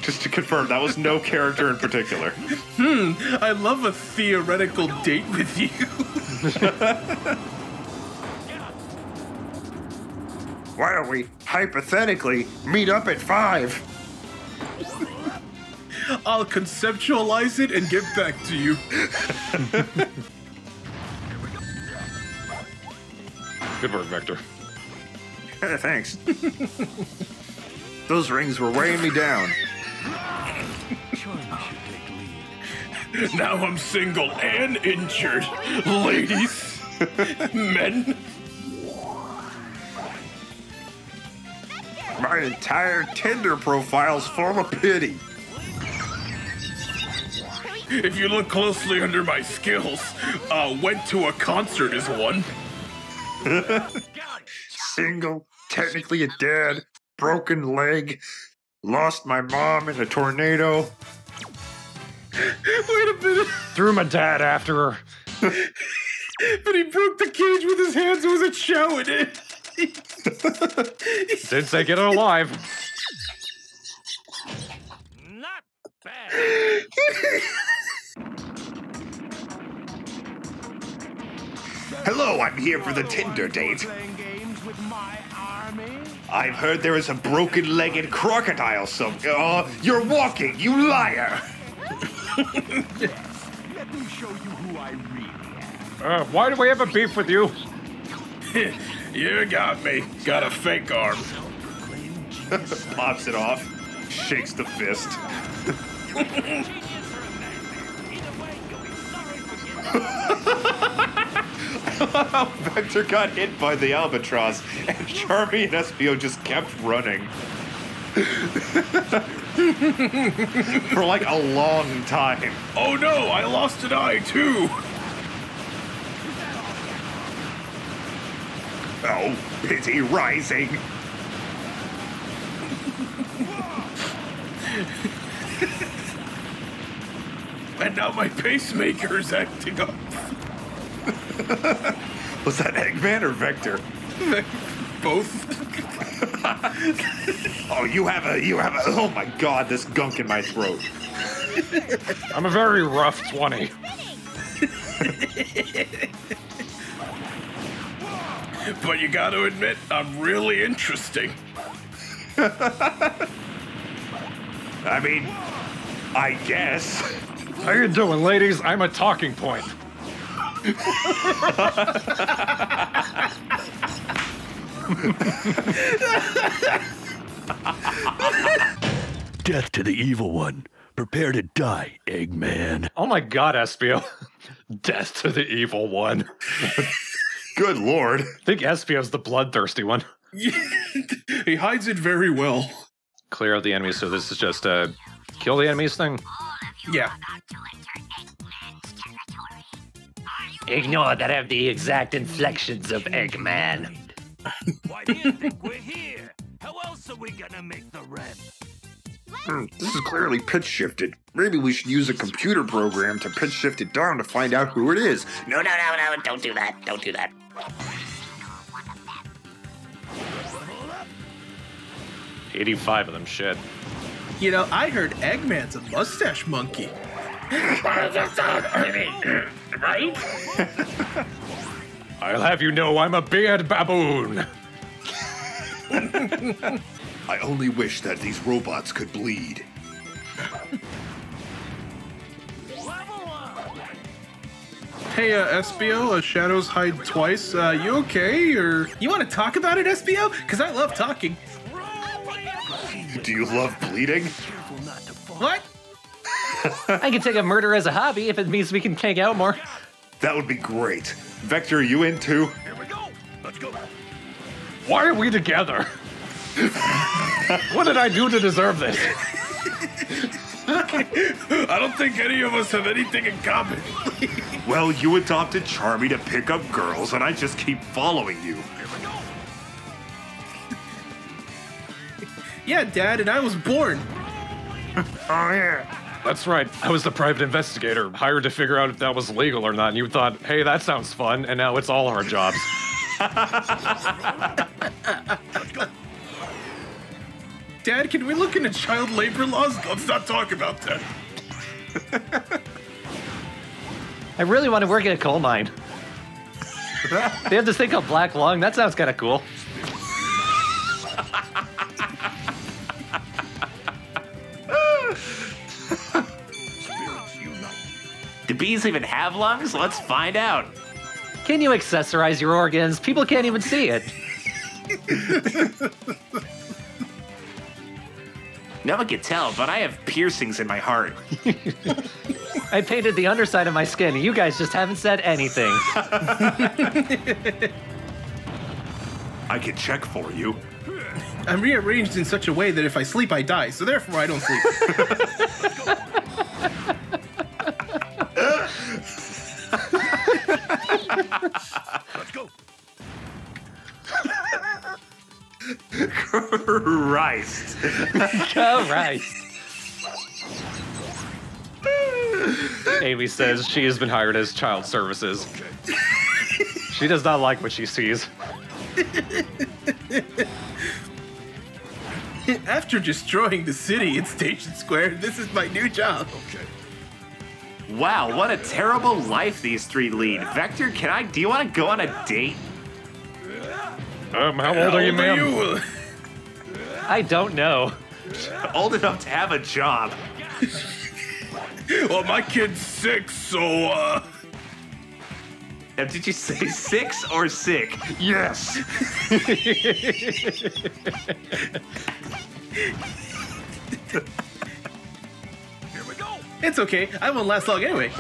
Just to confirm, that was no character in particular. Hmm, I love a theoretical date with you. why don't we hypothetically meet up at five? I'll conceptualize it and get back to you. Good work, Vector. Thanks. Those rings were weighing me down. Now I'm single and injured. Ladies, men, My entire Tinder profile's full of pity. If you look closely under my skills, uh, went to a concert is one. Single, technically a dad, broken leg, lost my mom in a tornado. Wait a minute. Threw my dad after her. But he broke the cage with his hands and wasn't showing it. Did they get it alive. Not bad. Hello, I'm here for the Tinder date. Playing games with my army? I've heard there is a broken-legged crocodile some. Uh, you're walking, you liar! Let me show you who I really am. Uh, why do we have a beef with you? you got me. Got a fake arm. Pops it off, shakes the fist. Vector got hit by the albatross, and Charmy and Espio just kept running. For like a long time. Oh no, I lost an eye too. Oh, pity rising. And now my pacemaker is acting up. Was that Eggman or Vector? Both. Oh, you have a, you have a, oh my god, this gunk in my throat. I'm a very rough 20. But you gotta admit, I'm really interesting. I mean, I guess. How you doing, ladies? I'm a talking point. Death to the evil one. Prepare to die, Eggman. Oh my god, Espio. Death to the evil one. Good lord. I think Espio's the bloodthirsty one. he hides it very well. Clear out the enemies, so this is just a kill the enemies thing. Yeah. Ignore that I have the exact inflections of Eggman. Why do you think we're here? How else are we gonna make the rent? Hmm, this is clearly pitch shifted. Maybe we should use a computer program to pitch shift it down to find out who it is. No, no, no, no, don't do that. Don't do that. Eighty-five of them. Shit. You know, I heard Eggman's a mustache monkey. right? I'll have you know I'm a beard baboon. I only wish that these robots could bleed. Hey, uh, Espio, uh, Shadows hide twice. Uh, you okay, or You want to talk about it, Espio? Because I love talking. Do you love bleeding? What? I can take a murder as a hobby if it means we can hang out more. That would be great. Vector, are you in too? Here we go. Let's go. Why are we together? what did I do to deserve this? I don't think any of us have anything in common. Well, you adopted Charmy to pick up girls, and I just keep following you. Yeah, Dad, and I was born. Oh, yeah. That's right. I was the private investigator hired to figure out if that was legal or not. And you thought, hey, that sounds fun. And now it's all our jobs. Dad, can we look into child labor laws? Let's not talk about that. I really want to work at a coal mine. they have this thing called Black Lung. That sounds kind of cool. Do bees even have lungs? Let's find out. Can you accessorize your organs? People can't even see it. No one can tell, but I have piercings in my heart. I painted the underside of my skin. You guys just haven't said anything. I can check for you. I'm rearranged in such a way that if I sleep, I die, so therefore I don't sleep. Let's go. Christ. All right. Amy says she has been hired as child services. She does not like what she sees. After destroying the city in Station Square, this is my new job. Okay. Wow, what a terrible life these three lead. Vector, can I? Do you want to go on a date? Um, how old are you, ma'am? you? I don't know. Old enough to have a job. Well, my kid's six, so uh. Now, did you say six or sick? Yes. Here we go. It's okay. I won't last long anyway.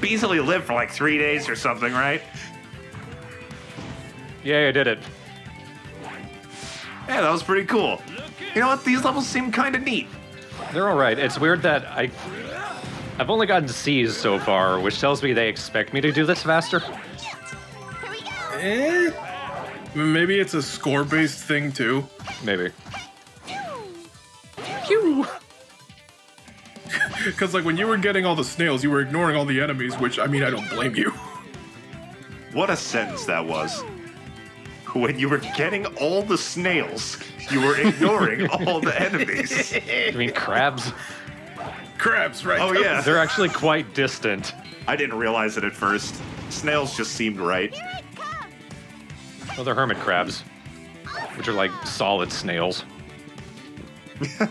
Beasley lived for like three days or something, right? Yeah, I did it. Yeah, that was pretty cool. You know what? These levels seem kind of neat. They're all right. It's weird that I, I've only gotten C's so far, which tells me they expect me to do this faster. Here we go. Eh? Maybe it's a score-based thing too. Maybe. Phew. Because like when you were getting all the snails, you were ignoring all the enemies, which I mean I don't blame you. What a sentence that was. When you were getting all the snails, you were ignoring all the enemies. I mean, crabs. Crabs, right? Oh, yeah. They're actually quite distant. I didn't realize it at first. Snails just seemed right. Here. Well, they're hermit crabs, which are like solid snails.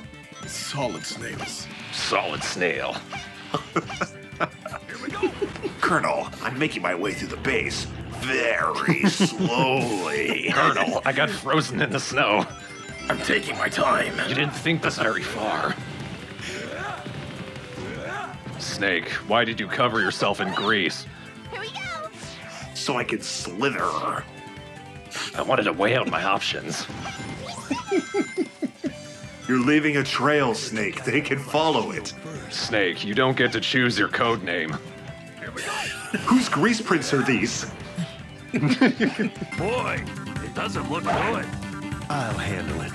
Solid snails. Solid snail. Colonel, I'm making my way through the base very slowly. Colonel, I got frozen in the snow. I'm taking my time. You didn't think this very far. Snake, why did you cover yourself in grease? Here we go. so I can slither. I wanted to weigh out my options. You're leaving a trail, Snake. They can follow it. Snake, you don't get to choose your code name. Whose grease prints are these? Boy, it doesn't look good. I'll handle it.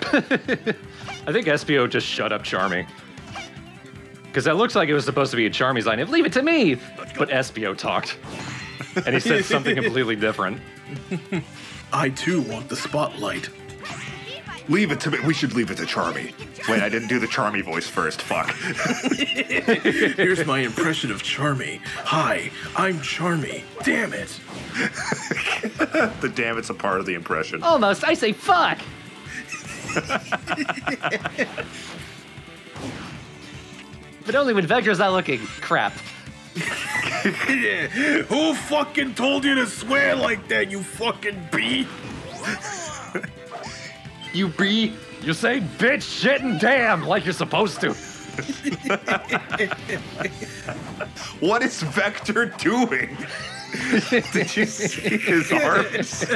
I think Espio just shut up Charmy. Because that looks like it was supposed to be a Charmy's line of leave it to me! But Espio talked. And he said something completely different. I too want the spotlight. Leave it to me. We should leave it to Charmy. Wait, I didn't do the Charmy voice first. Fuck. Here's my impression of Charmy. Hi, I'm Charmy. Damn it. the damn it's a part of the impression. Almost. I say fuck. but only when Vector's not looking. Crap. Who fucking told you to swear like that, you fucking bee? You be, you say bitch, shit, and damn like you're supposed to. What is Vector doing? Did you see his arms?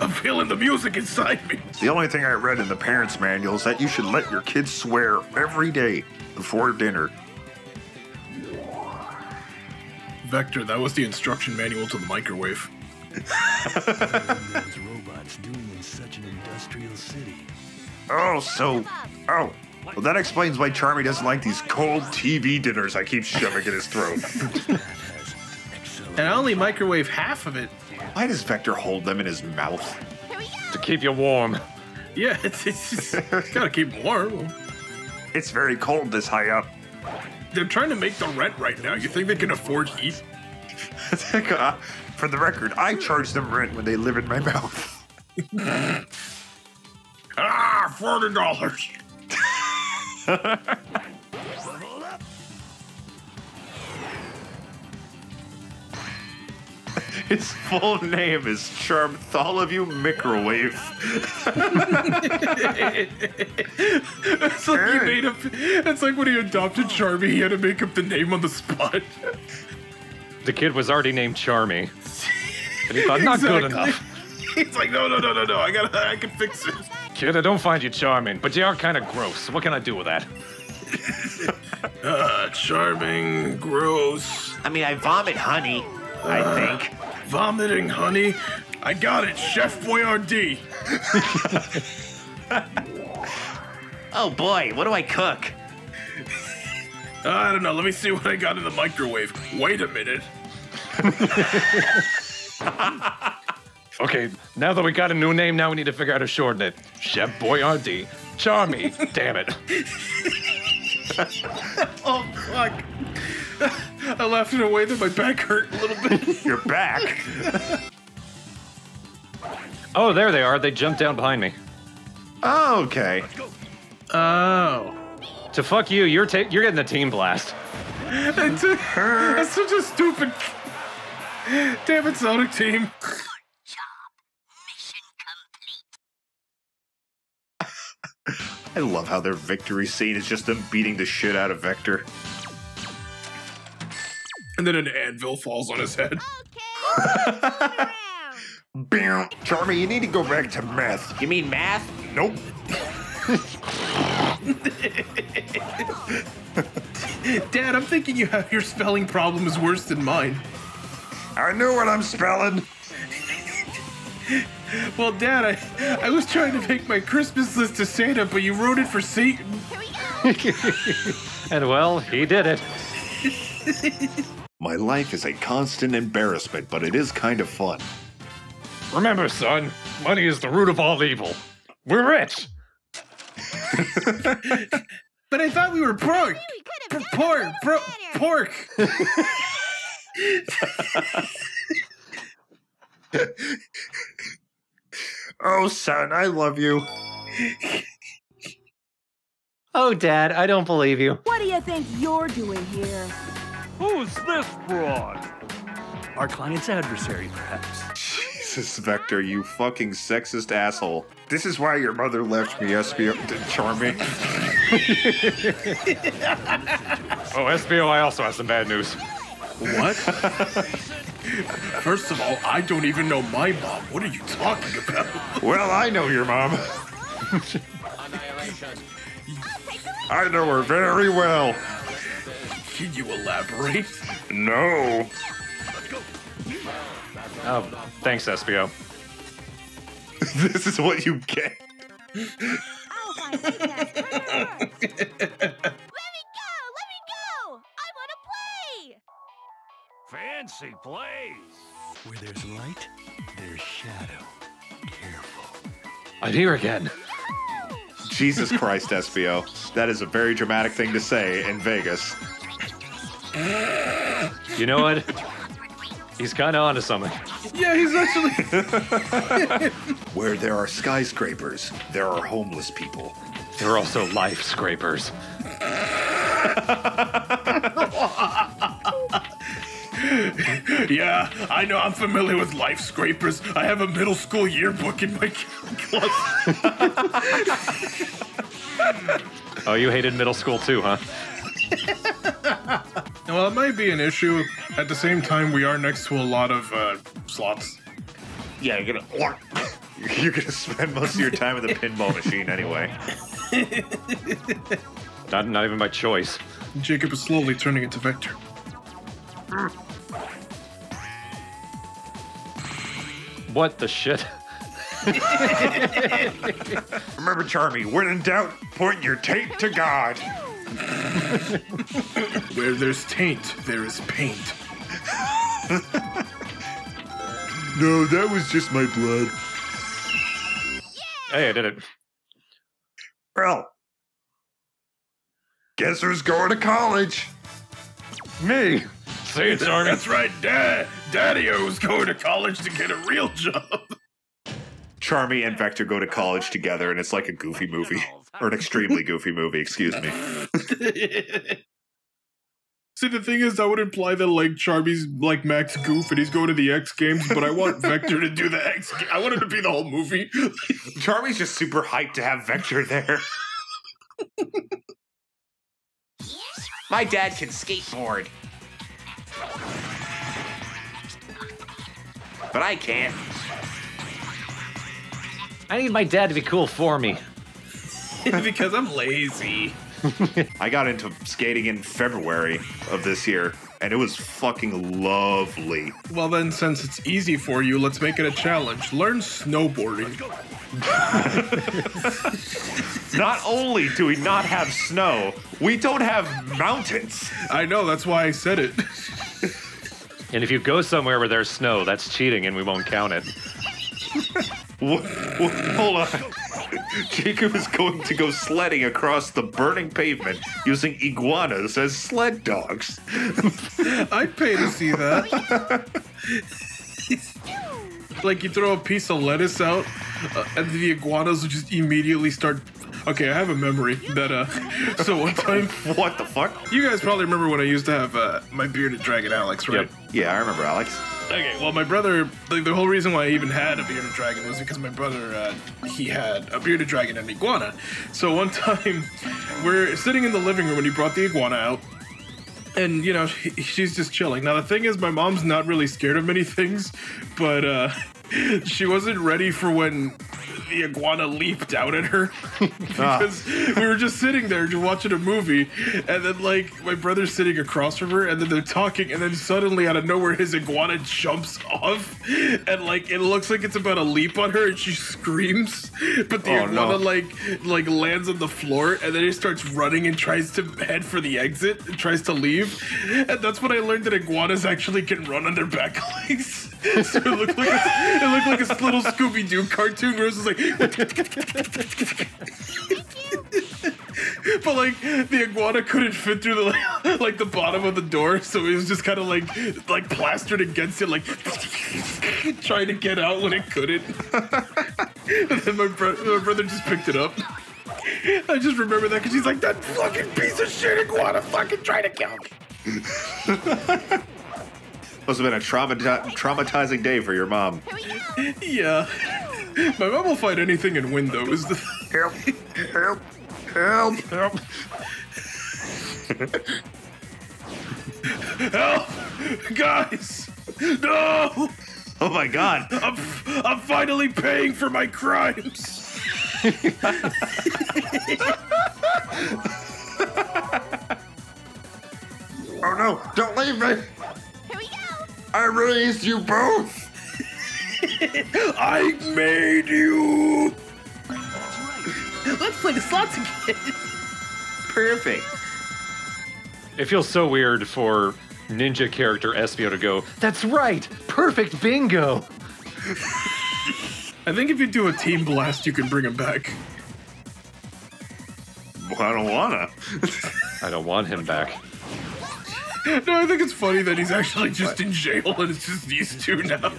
I'm feeling the music inside me. The only thing I read in the parents' manual is that you should let your kids swear every day before dinner. Vector, that was the instruction manual to the microwave. Those robots doing in such an industrial city. Oh, so. Oh. Well, that explains why Charmy doesn't like these cold TV dinners I keep shoving in his throat. And I only microwave half of it. Why does Vector hold them in his mouth? Here we go. To keep you warm. Yeah, it's, it's just, gotta keep warm. it's very cold this high up. They're trying to make the rent right now. You think they can afford heat? For the record, I charge them rent when they live in my mouth. Ah, forty dollars. His full name is Charmtholomew Microwave. It's like he made up. It's like when he adopted Charmy, he had to make up the name on the spot. The kid was already named Charmy. And he thought, not good enough. He's like, no, no, no, no, no. I gotta, I can fix it. Kid, I don't find you charming, but you are kind of gross. What can I do with that? Uh, charming, gross. I mean, I vomit honey, I think. Vomiting, honey. I got it, Chef Boyardee. Oh boy, what do I cook? I don't know. Let me see what I got in the microwave. Wait a minute. Okay, now that we got a new name, now we need to figure out how to shorten it. Chef Boyardee. Charmy. Damn it. Oh fuck! I laughed in a way that my back hurt a little bit. You're back. Oh, there they are. They jumped down behind me. Oh, okay. Oh. To fuck you, you're ta- you're getting the team blast. That's, a, that's such a stupid. Damn it, Sonic Team. Good job. Mission complete. I love how their victory scene is just them beating the shit out of Vector. And then an anvil falls on his head. Okay. Bam. Charmy, you need to go back to math. You mean math? Nope. Dad, I'm thinking you have your spelling problem is worse than mine. I know what I'm spelling. Well, Dad, I, I was trying to make my Christmas list to Santa, but you wrote it for Satan. And well, he did it. My life is a constant embarrassment, but it is kind of fun. Remember, son, money is the root of all evil. We're rich. But I thought we were pork. P- pork, bro, pork. Oh, son, I love you. Oh, Dad, I don't believe you. What do you think you're doing here? Who's this broad? Our client's adversary, perhaps. Jesus, Vector, you fucking sexist asshole. This is why your mother left me, Espio. Charmy. Oh, Espio, I also have some bad news. What? First of all, I don't even know my mom. What are you talking about? Well, I know your mom. I know her very well. Can you elaborate? No. Oh, thanks, Espio. this is what you get. Fancy place. Where there's light, there's shadow. Careful. I'm here again. Jesus Christ, Espio. That is a very dramatic thing to say in Vegas. You know what? He's kind of onto something. Yeah, he's actually. Where there are skyscrapers, there are homeless people. There are also life scrapers. yeah, I know. I'm familiar with life scrapers. I have a middle school yearbook in my closet. Oh, you hated middle school too, huh? well, it might be an issue. At the same time, we are next to a lot of uh, slots. Yeah, you're gonna. You're gonna spend most of your time at the pinball machine anyway. Not, not even by choice. Jacob is slowly turning into Vector. What the shit? Remember, Charmy, when in doubt, point your tape to God. Where there's taint, there is paint. No, that was just my blood. Hey, I did it. Well, guess who's going to college? Me. See it, Charmy. That's right, Dad. Daddy-O's going to college to get a real job. Charmy and Vector go to college together, and it's like a goofy movie. Or an extremely goofy movie, excuse me. See, the thing is, that would imply that like Charmy's like Max Goof, and he's going to the X Games. But I want Vector to do the X. Ga- I want him to be the whole movie. Charmy's just super hyped to have Vector there. My dad can skateboard. But I can't. I need my dad to be cool for me. because I'm lazy. I got into skating in February of this year. and it was fucking lovely. Well, then, since it's easy for you, let's make it a challenge. Learn snowboarding. Not only do we not have snow, we don't have mountains. I know, that's why I said it. And if you go somewhere where there's snow, that's cheating and we won't count it. Wh- wh- hold on. Jacob is going to go sledding across the burning pavement using iguanas as sled dogs. I'd pay to see that. like you throw a piece of lettuce out, uh, and the iguanas will just immediately start. Okay, I have a memory that uh. So one time, what the fuck? You guys probably remember when I used to have uh, my bearded dragon Alex, right? Yep. Yeah, I remember Alex. Okay, well, my brother, like, the whole reason why I even had a bearded dragon was because my brother, uh, he had a bearded dragon and an iguana. So one time, we're sitting in the living room and he brought the iguana out. And, you know, she, she's just chilling. Now, the thing is, my mom's not really scared of many things, but uh, she wasn't ready for when the iguana leaped out at her because we were just sitting there just watching a movie and then like my brother's sitting across from her and then they're talking and then suddenly out of nowhere his iguana jumps off and like it looks like it's about to leap on her and she screams but the Oh, iguana no. like like lands on the floor and then it starts running and tries to head for the exit and tries to leave and that's when I learned that iguanas actually can run on their back legs so it looked like a, it looked like a little Scooby Doo cartoon where it was like. but like the iguana couldn't fit through the like the bottom of the door, so it was just kind of like like plastered against it, like trying to get out when it couldn't. and then my, bro- my brother just picked it up. I just remember that because he's like that fucking piece of shit iguana fucking trying to kill me. Must have been a traumati- traumatizing day for your mom. Yeah. My mom will fight anything and win, though. Is the help, help, help, help, help, guys! No! Oh my god! I'm, I'm finally paying for my crimes. Oh no, don't leave me! Here we go! I raised you both! I made you. Let's play the slots again. Perfect. It feels so weird for ninja character Espio to go, That's right! Perfect bingo! I think if you do a team blast, you can bring him back. I don't wanna. I don't want him back. No, I think it's funny that he's actually just in jail and it's just these two now.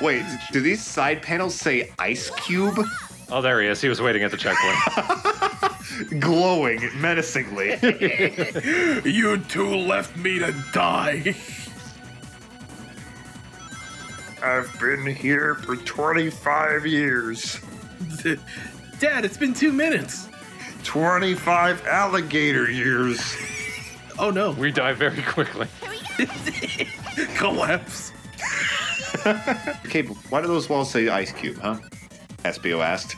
Wait, do these side panels say Ice Cube? Oh, there he is. He was waiting at the checkpoint. Glowing menacingly. you two left me to die. I've been here for 25 years. Dad, it's been two minutes. 25 alligator years. Oh no. We die very quickly. Collapse. okay, but why do those walls say Ice Cube, huh? Espio asked.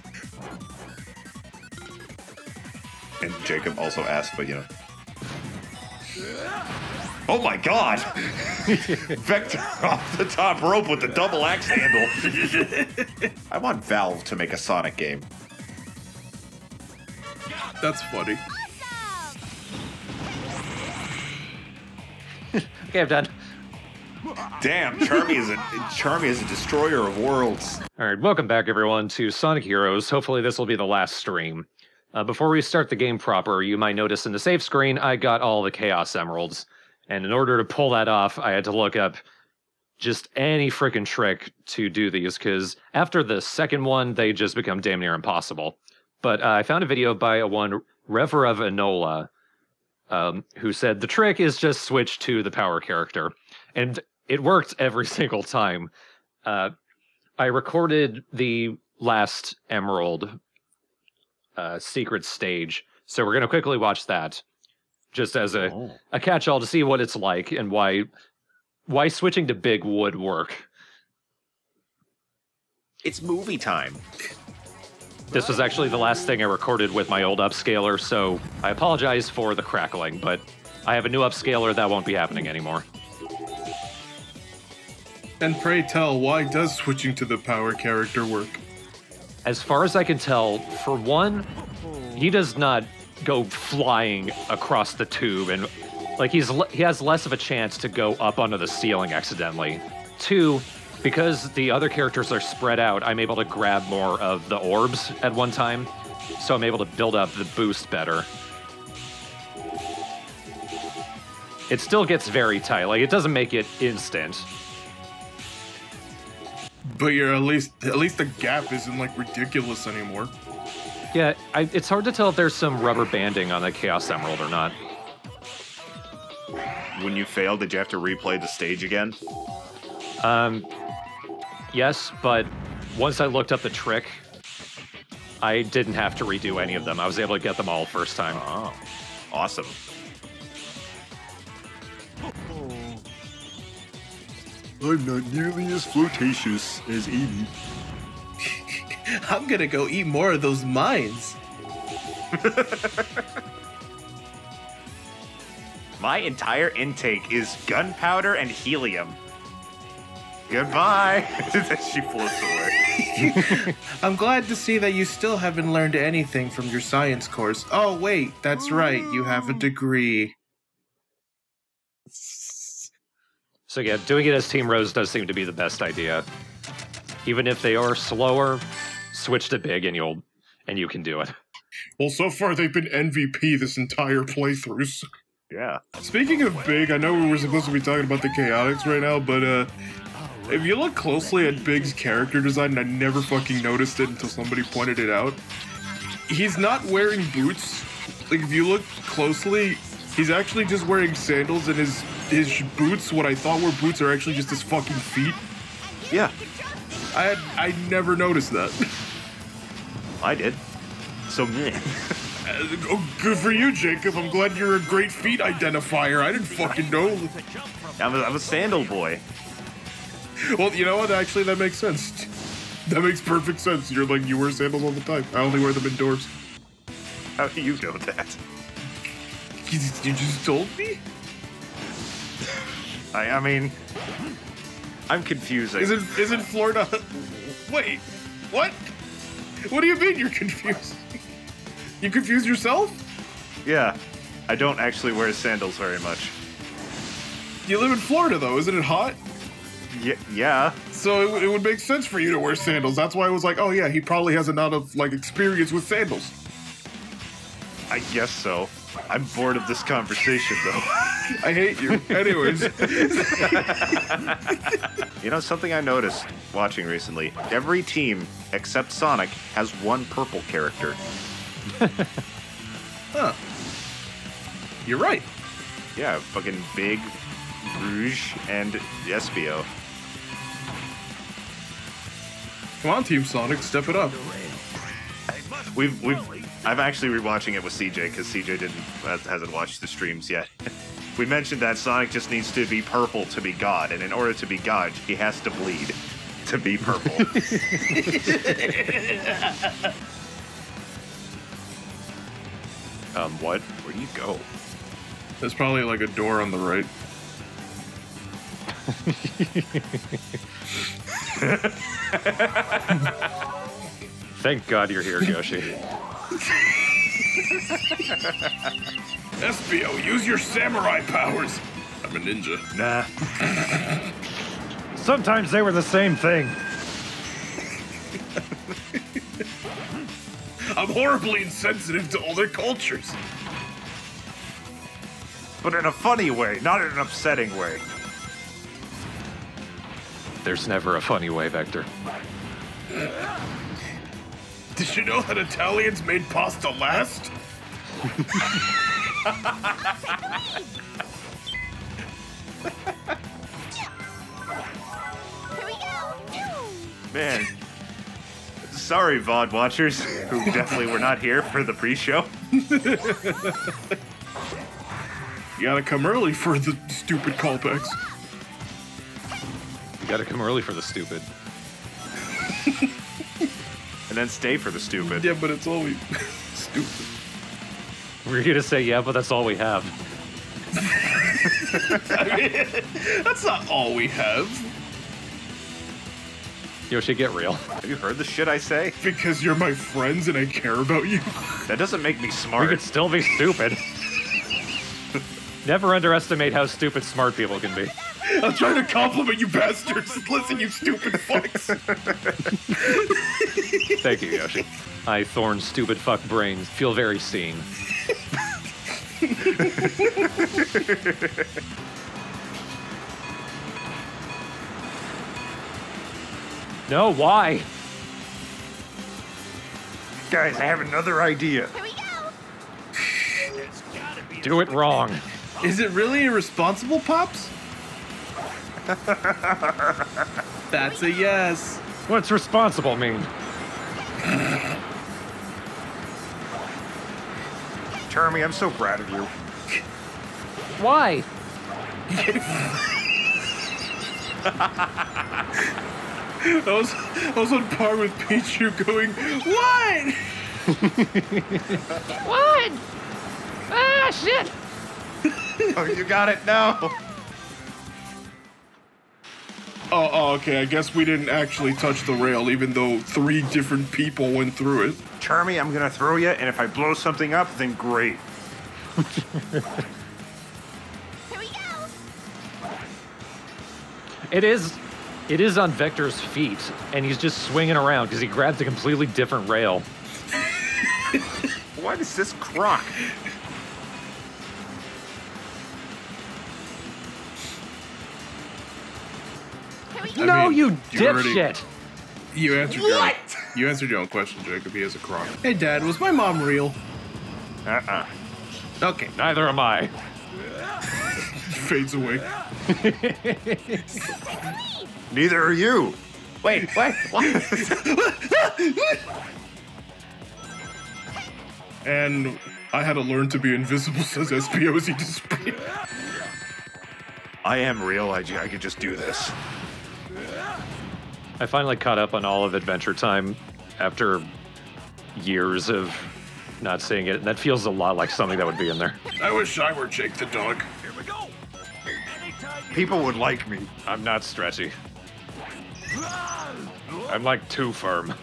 And Jacob also asked, but you know. Oh my god! Vector off the top rope with the double axe handle. I want Valve to make a Sonic game. That's funny. Okay, I'm done. Damn, Charmy is a Charmy is a destroyer of worlds. All right, welcome back, everyone, to Sonic Heroes. Hopefully, this will be the last stream. Uh, before we start the game proper, you might notice in the save screen, I got all the Chaos Emeralds. And in order to pull that off, I had to look up just any freaking trick to do these, because after the second one, they just become damn near impossible. But uh, I found a video by a one Rever of Enola, um, who said the trick is just switch to the power character. And it worked every single time. Uh, I recorded the last Emerald uh, secret stage, so we're gonna quickly watch that, just as a a catch-all to see what it's like and why why switching to big would work. It's movie time. This was actually the last thing I recorded with my old upscaler, so I apologize for the crackling, but I have a new upscaler that won't be happening anymore. And pray tell, why does switching to the power character work? As far as I can tell, for one, he does not go flying across the tube and like he's he has less of a chance to go up onto the ceiling accidentally. Two, because the other characters are spread out, I'm able to grab more of the orbs at one time, so I'm able to build up the boost better. It still gets very tight. Like it doesn't make it instant. But you're at least at least the gap isn't like ridiculous anymore. Yeah, I, it's hard to tell if there's some rubber banding on the Chaos Emerald or not. When you failed, did you have to replay the stage again? Um, yes, but once I looked up the trick, I didn't have to redo any of them. I was able to get them all first time. Oh, awesome. Oh. I'm not nearly as flirtatious as Amy. I'm gonna go eat more of those mines. My entire intake is gunpowder and helium. Goodbye. she floats away. I'm glad to see that you still haven't learned anything from your science course. Oh, wait, that's right, you have a degree. So yeah, doing it as Team Rose does seem to be the best idea. Even if they are slower, switch to big and you'll and you can do it. Well, so far they've been MVP this entire playthroughs. Yeah. Speaking of big, I know we were supposed to be talking about the Chaotix right now, but uh if you look closely at Big's character design, and I never fucking noticed it until somebody pointed it out. He's not wearing boots. Like if you look closely, he's actually just wearing sandals and his his boots, what I thought were boots are actually just his fucking feet. Yeah. I had I never noticed that. I did. So meh. oh, good for you, Jacob. I'm glad you're a great feet identifier. I didn't fucking know. I'm a, I'm a sandal boy. Well, you know what? Actually, that makes sense. That makes perfect sense. You're like, you wear sandals all the time. I only wear them indoors. How do you know that? You, you just told me? I, I mean, I'm confusing. Isn't, isn't Florida. Wait, what? What do you mean you're confused? You confuse yourself? Yeah. I don't actually wear sandals very much. You live in Florida, though. Isn't it hot? Y- yeah. So it, w- it would make sense for you to wear sandals. That's why I was like, oh yeah, he probably has a lot of like experience with sandals. I guess so. I'm bored of this conversation, though. I hate you. Anyways, You know, something I noticed watching recently every team except Sonic has one purple character. huh? You're right. Yeah, fucking Big, Rouge, and Espio. Come on, Team Sonic, step it up. We've we've I'm actually rewatching it with CJ because CJ didn't hasn't watched the streams yet. we mentioned that Sonic just needs to be purple to be God, and in order to be God, he has to bleed to be purple. Um, what? Where do you go? There's probably like a door on the right. Thank God you're here, Yoshi. Espio, use your samurai powers. I'm a ninja. nah. Sometimes they were the same thing. I'm horribly insensitive to older cultures. But in a funny way, not in an upsetting way. There's never a funny way, Vector. Did you know that Italians made pasta last? Here we go. Man. Sorry, VOD watchers, who definitely were not here for the pre show. You gotta come early for the stupid callbacks. You gotta come early for the stupid. And then stay for the stupid. Yeah, but it's always stupid. We're here to say, yeah, but that's all we have. I mean, that's not all we have. Yoshi, get real. Have you heard the shit I say? Because you're my friends and I care about you. That doesn't make me We smart. could still be stupid. Never underestimate how stupid smart people can be. I'm trying to compliment you bastards. Listen, you stupid fucks. Thank you, Yoshi. I, Thorn, stupid fuck brains, feel very seen. no, why? Guys, I have another idea. Here we go. Do it wrong. Is it really irresponsible, Pops? That's a yes. What's responsible mean? Jeremy, I'm so proud of you. Why? I was, I was on par with Pichu going, What? What? Ah, shit. Oh, you got it now. Oh, oh, okay. I guess we didn't actually touch the rail, even though three different people went through it. Jeremy, I'm gonna throw you, and if I blow something up, then great. Here we go. It is. It is on Vector's feet, and he's just swinging around because he grabbed a completely different rail. What is this crock? Here no, mean, you you already- dipshit! You answered your own, you answered your own question, Jacob. He has a crock. Hey, Dad, was my mom real? Uh-uh. Okay. Neither am I. Fades away. Neither are you. Wait, what? What? And I had to learn to be invisible, says Espio as he disappeared. I am real. I, I could just do this. I finally caught up on all of Adventure Time after years of not seeing it, and that feels a lot like something that would be in there. I wish I were Jake the dog. Here we go. People would like me. I'm not stretchy. I'm like too firm.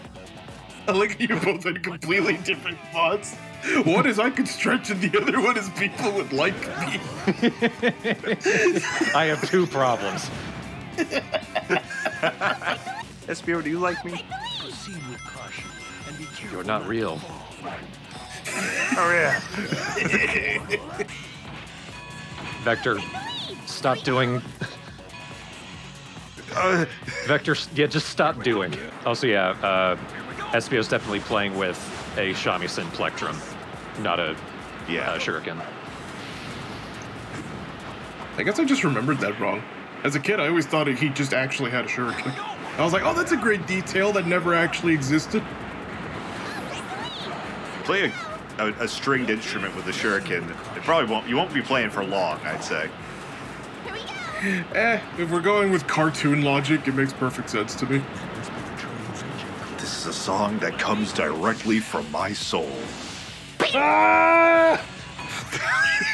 I like you both had completely different thoughts. One is I could stretch, and the other one is people would like me. I have two problems. Espio, do you like me? Proceed with caution and be careful. You're not real. Oh yeah. Vector, stop doing. Uh, Vector, yeah, just stop doing. Also, yeah, uh, Espio's definitely playing with a shamisen plectrum, not a Yeah. uh, shuriken. I guess I just remembered that wrong. As a kid, I always thought he just actually had a shuriken. I was like, oh, that's a great detail that never actually existed. Play a, a, a stringed instrument with a shuriken. It probably won't. You won't be playing for long, I'd say. Here we go. Eh, if we're going with cartoon logic, it makes perfect sense to me. this is a song that comes directly from my soul. Ah!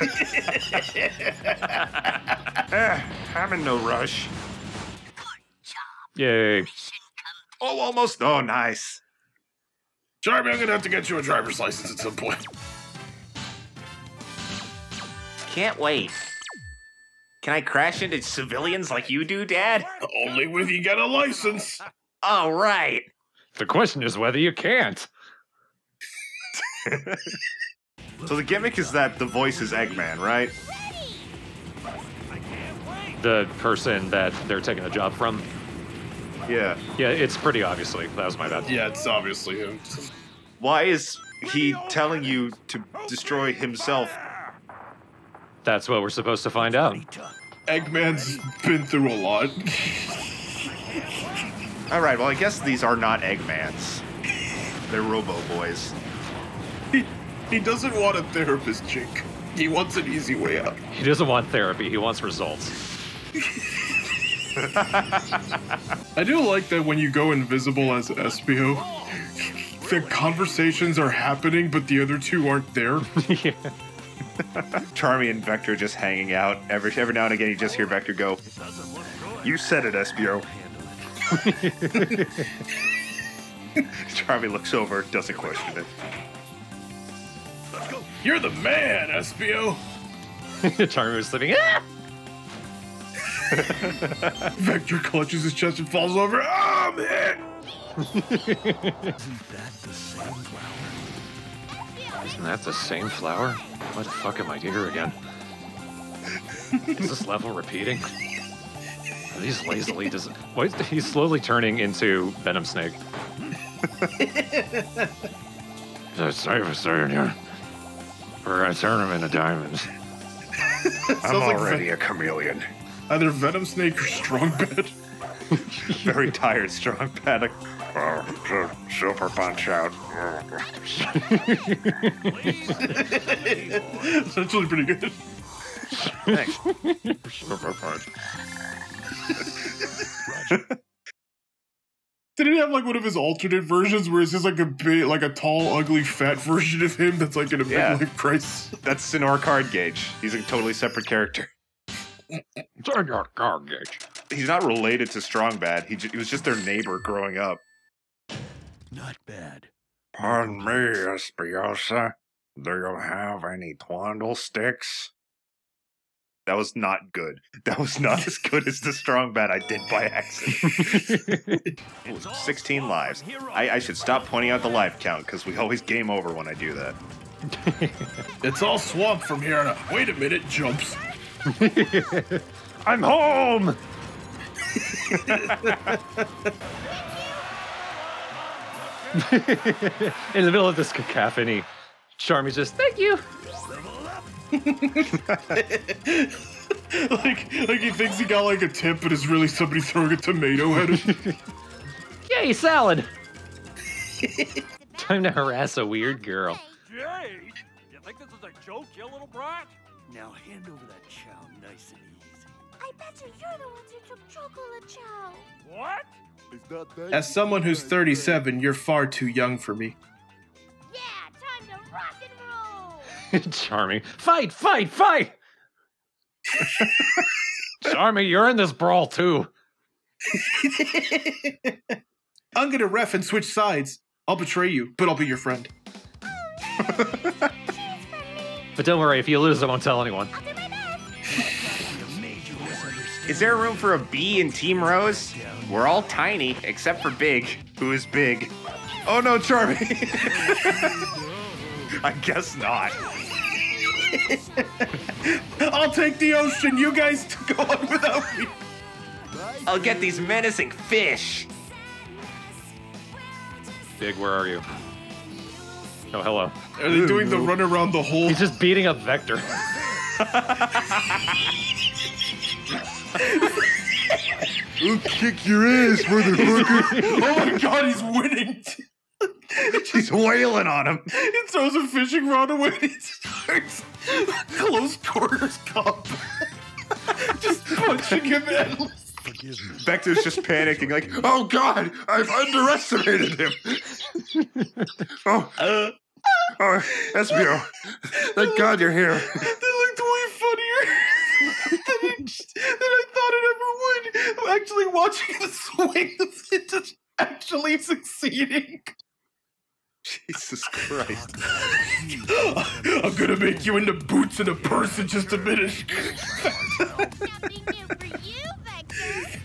eh, I'm in no rush. Yay. Oh, almost. Oh, nice. Jeremy, I'm gonna have to get you a driver's license at some point. Can't wait. Can I crash into civilians like you do, Dad? Only when you get a license. All right. The question is whether you can't. So the gimmick is that the voice is Eggman, right? The person that they're taking the job from. Yeah. Yeah, it's pretty obviously. That was my bad. Yeah, it's obviously him. Why is he telling you to destroy himself? That's what we're supposed to find out. Eggman's been through a lot. All right. Well, I guess these are not Eggmans. They're Robo Boys. He, he doesn't want a therapist, Jake. He wants an easy way out. He doesn't want therapy, he wants results. I do like that when you go invisible as Espio, the conversations are happening, but the other two aren't there. yeah. Charmy and Vector just hanging out. Every every now and again, you just hear Vector go, "You said it, Espio." Charmy looks over, doesn't question it. You're the man, Espio. Charmy was sleeping. Ah! Vector clutches his chest and falls over. Oh man! Isn't that the same flower? Isn't that the same flower? Why the fuck am I here again? Is this level repeating? Are these lazily does why is he's slowly turning into Venom Snake? It's safe to stay in here. We're gonna turn him into diamonds. I'm I'm like already a chameleon. Either Venom Snake or Strong Bad. Very tired, strong panic. Oh, super punch out. it's actually pretty good. Thanks. super punch. Did he have like one of his alternate versions where it's just like a big, like a tall, ugly, fat version of him that's like in a Yeah. big like price? That's Senor Cardgage. He's a totally separate character. Gauge. He's not related to Strong Bad. He, j- he was just their neighbor growing up. Not bad. Pardon me, Espiosa. Do you have any Twandle sticks? That was not good. That was not as good as the Strong Bad I did by accident. Ooh, 16 lives. I, I should stop pointing out the life count because we always game over when I do that. It's all swamp from here on out. Wait a minute, jumps. I'm home. In the middle of this cacophony, Charmy's just thank you. like, like he thinks he got like a tip, but it's really somebody throwing a tomato at him. Yay, salad! Time to harass a weird girl. Jay, you think this is a joke, you little brat? Now hand over that I bet you you're the ones who took chocolate Chao. What? It's that As someone who's 37, you're far too young for me. Yeah, time to rock and roll. Charming, fight, fight, fight! Charmy, you're in this brawl too. I'm gonna ref and switch sides. I'll betray you, but I'll be your friend. Oh, but don't worry, if you lose, I won't tell anyone. Is there room for a B in Team Rose? We're all tiny, except for Big. Who is big? Oh no, Charmy! I guess not. I'll take the ocean. You guys go on without me. I'll get these menacing fish. Big, where are you? Oh, hello. Are they doing the run around the hole? He's just beating up Vector. I'll kick your ass, motherfucker. oh my god, he's winning. She's wailing on him. He throws a fishing rod away and he starts close quarters combat. just punching him in. Vector's just panicking, like, Oh God, I've underestimated him. oh, Uh, oh, Espio. Thank God you're here. That looked way funnier than, it, than I thought it ever would. I'm actually watching him swing it just actually succeeding. Jesus Christ. I'm gonna make you into boots and a purse in just a minute. Nothing new for you, Vector.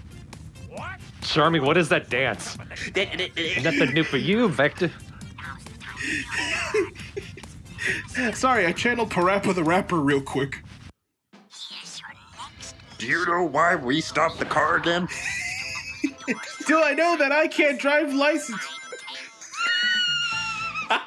Charmy, what is that dance? Nothing new for you, Vector. Sorry, I channeled Parappa the Rapper real quick. Do you know why we stopped the car again? Do I know that I can't drive license? Around.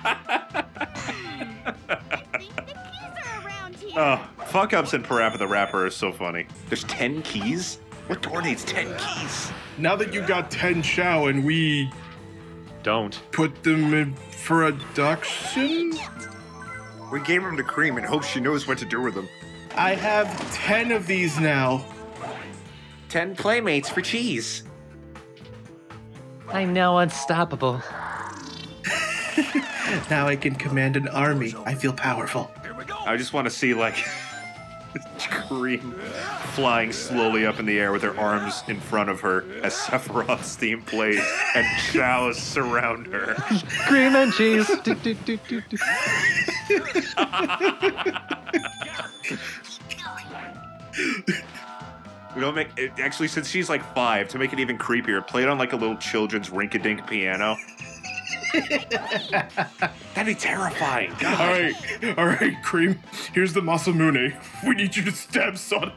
Oh, fuck ups and Parappa the Rapper are so funny. There's 10 keys? What door needs 10 keys? Now that you got 10 Chao and we Don't. put them in for adoption, We gave him to Cream and hope she knows what to do with them. I have 10 of these now. 10 playmates for cheese. I'm now unstoppable. Now I can command an army. I feel powerful. Here we go. I just want to see like Cream flying slowly up in the air with her arms in front of her as Sephiroth's theme plays and chows surround her. Cream and cheese. Do, do, do, do, do. We don't make it, actually since she's like five to make it even creepier. Play it on like a little children's rink-a-dink piano. That'd be terrifying. God. All right, all right, Cream. Here's the Masamune. We need you to stab Sonic.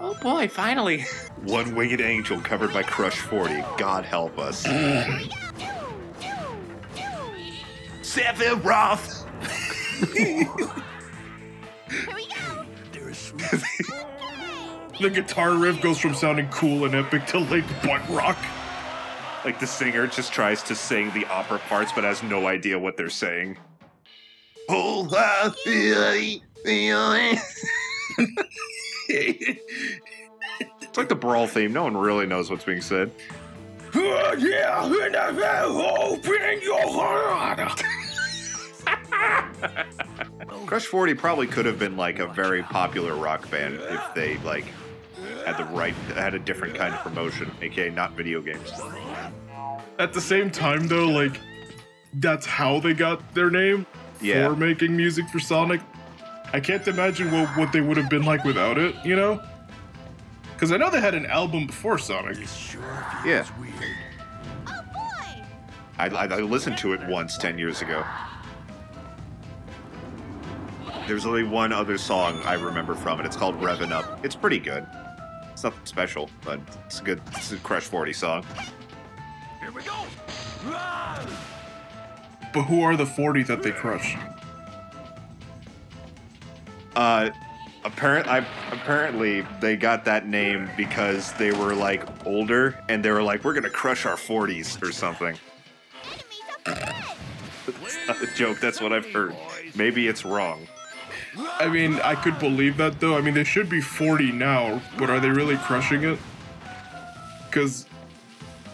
Oh boy, finally. One winged angel covered by Crush 40. God help us. Sephiroth! The guitar riff goes from sounding cool and epic to like butt rock. Like the singer just tries to sing the opera parts but has no idea what they're saying. Oh, I feel it. It's like the brawl theme. No one really knows what's being said. yeah, open your heart. Crush 40 probably could have been like a very popular rock band if they like had the right had a different kind of promotion, aka not video games. At the same time, though, like that's how they got their name Yeah. for making music for Sonic. I can't imagine what what they would have been like without it. You know. Because I know they had an album before Sonic. Yeah. Oh boy! I, I, I listened to it once 10 years ago. There's only one other song I remember from it. It's called Revvin' Up. It's pretty good. It's nothing special, but it's a good it's a Crush 40 song. Here we go. But who are the 40 that they crushed? Uh, apparent, I, apparently they got that name because they were like older and they were like, we're gonna crush our 40s or something. It's not a joke, that's what I've heard. Maybe it's wrong. I mean, I could believe that though. I mean, they should be 40 now, but are they really crushing it? Because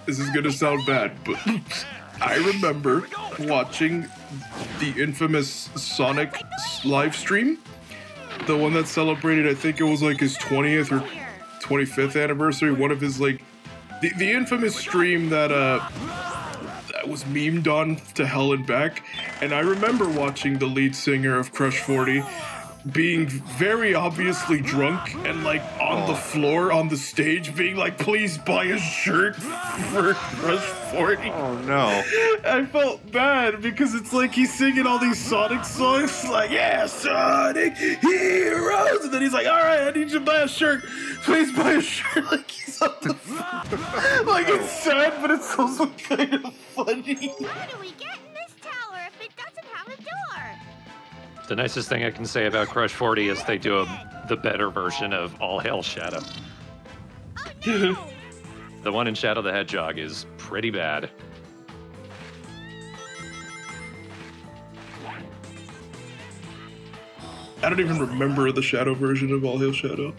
this is gonna sound bad, but I remember watching the infamous Sonic live stream, the one that celebrated, I think it was like his 20th or 25th anniversary. One of his like the, the infamous stream that uh was memed on to hell and back. And I remember watching the lead singer of Crush 40 being very obviously drunk and like on the oh. floor on the stage being like, please buy a shirt for Crush 40. Oh no. I felt bad because it's like he's singing all these Sonic songs, like, yeah, Sonic Heroes. And then he's like, all right, I need you to buy a shirt. Please buy a shirt. Like, he's on the floor. Like, it's sad, but it's also kind of funny. How do we get The nicest thing I can say about Crush 40 is they do a, the better version of All Hail Shadow. the one in Shadow the Hedgehog is pretty bad. I don't even remember the Shadow version of All Hail Shadow.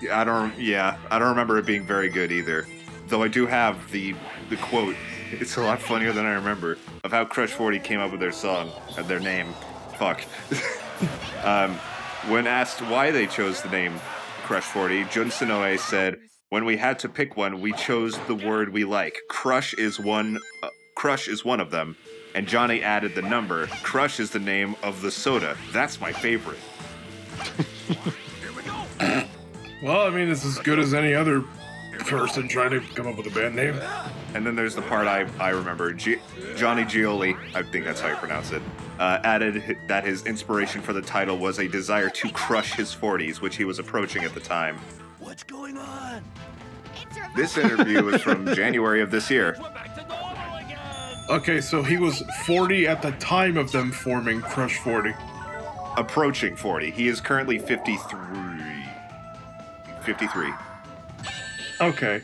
Yeah, I don't. Yeah, I don't remember it being very good either. Though I do have the the quote. It's a lot funnier than I remember of how Crush Forty came up with their song and their name. Fuck. um, when asked why they chose the name Crush Forty, Jun Senoue said, "When we had to pick one, we chose the word we like. Crush is one. Uh, crush is one of them." And Johnny added the number. Crush is the name of the soda. That's my favorite. Well, I mean, it's as good as any other person trying to come up with a band name. And then there's the part I, I remember. G- Johnny Gioeli, I think that's how you pronounce it, uh, added that his inspiration for the title was a desire to crush his 40s, which he was approaching at the time. What's going on? This interview is from January of this year. Okay, so he was 40 at the time of them forming Crush 40. Approaching 40. He is currently 53. 53. Okay.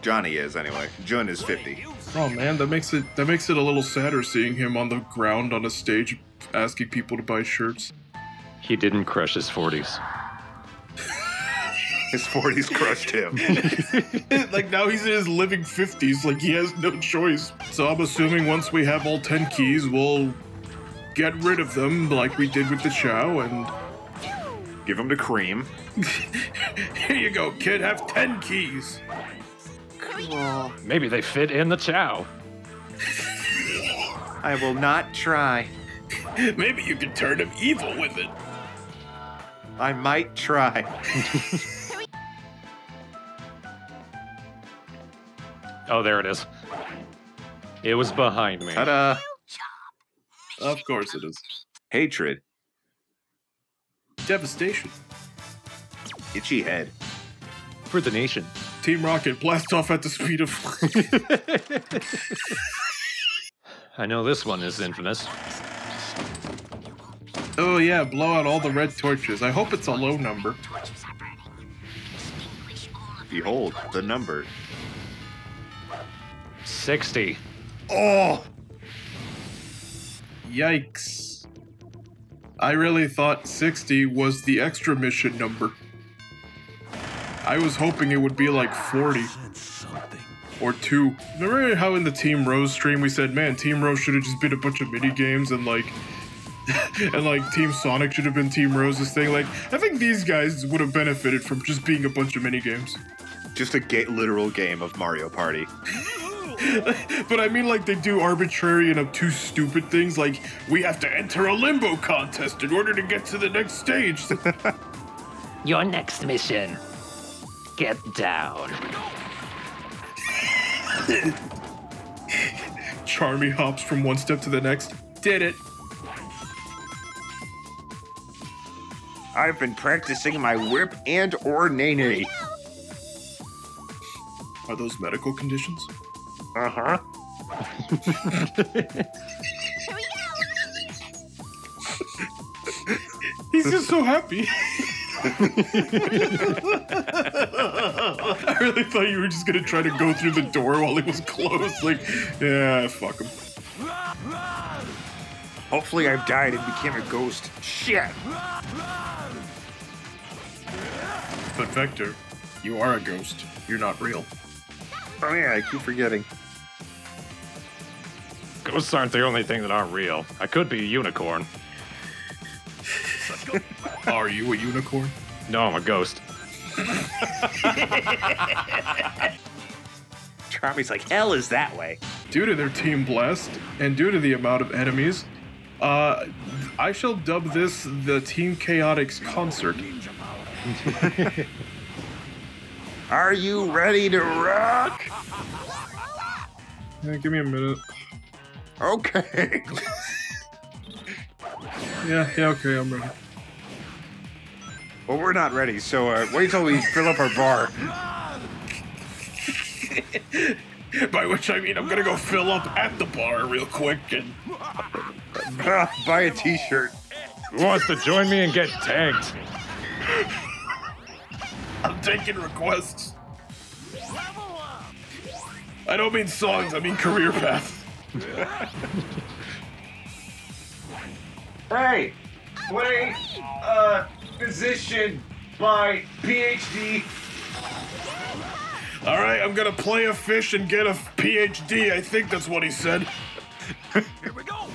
Johnny is, anyway. Jun is 50. Oh man, that makes it that makes it a little sadder seeing him on the ground on a stage asking people to buy shirts. He didn't crush his 40s. His 40s crushed him. like now he's in his living 50s, like he has no choice. So I'm assuming once we have all 10 keys, we'll get rid of them like we did with the Chao, and Give them to Cream. here you go, kid. Have ten keys. Maybe they fit in the Chao. I will not try. Maybe you can turn him evil with it. I might try. Oh, there it is. It was behind me. Ta-da! Of course it is. Hatred. Devastation. Itchy head. For the nation. Team Rocket blast off at the speed of I know this one is infamous. Oh yeah, blow out all the red torches. I hope it's a low number. Behold the number. 60. Oh! Yikes. I really thought 60 was the extra mission number. I was hoping it would be like 40 or 2. Remember how in the Team Rose stream we said, man, Team Rose should have just been a bunch of mini games and like and like Team Sonic should have been Team Rose's thing. Like, I think these guys would have benefited from just being a bunch of mini games. Just a ga- literal game of Mario Party. but I mean, like, they do arbitrary and obtuse stupid things like, we have to enter a limbo contest in order to get to the next stage. Your next mission. Get down. Charmy hops from one step to the next. Did it. I've been practicing my whip and or nene. Are those medical conditions? Uh huh. He's just so happy. I really thought you were just gonna try to go through the door while it was closed. Like, yeah, fuck him. Hopefully, I've died and became a ghost. Shit. But Vector, you are a ghost. You're not real. Oh yeah, I keep forgetting. Ghosts aren't the only thing that aren't real. I could be a unicorn. Are you a unicorn? No, I'm a ghost. Charmy's like, hell is that way. Due to their team blast and due to the amount of enemies, uh, I shall dub this the Team Chaotix concert. Are you ready to rock? Yeah, give me a minute. Okay. Yeah, yeah, okay, I'm ready. Well, we're not ready, so uh, wait till we fill up our bar. By which I mean I'm gonna go fill up at the bar real quick and Buy a T-shirt. Who wants to join me and get tagged? I'm taking requests. I don't mean songs, I mean career path. Hey, Wait! uh, musician by PhD. All right, I'm gonna play a fish and get a PhD. I think that's what he said. Here we go.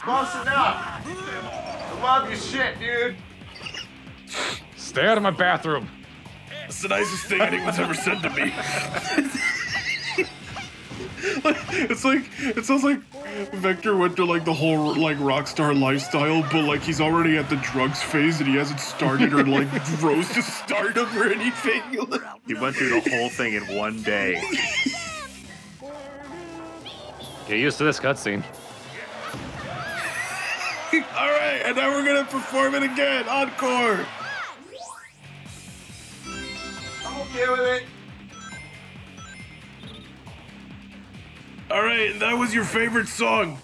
Close enough. I love your shit, dude. Stay out of my bathroom. It's the nicest thing anyone's ever said to me. Like, it's like it sounds like Vector went to like the whole like rock star lifestyle, but like he's already at the drugs phase and he hasn't started or like rose to stardom or anything. He went through the whole thing in one day. Get used to this cutscene. All right, and now we're gonna perform it again. Encore. I'm okay with it. All right, that was your favorite song.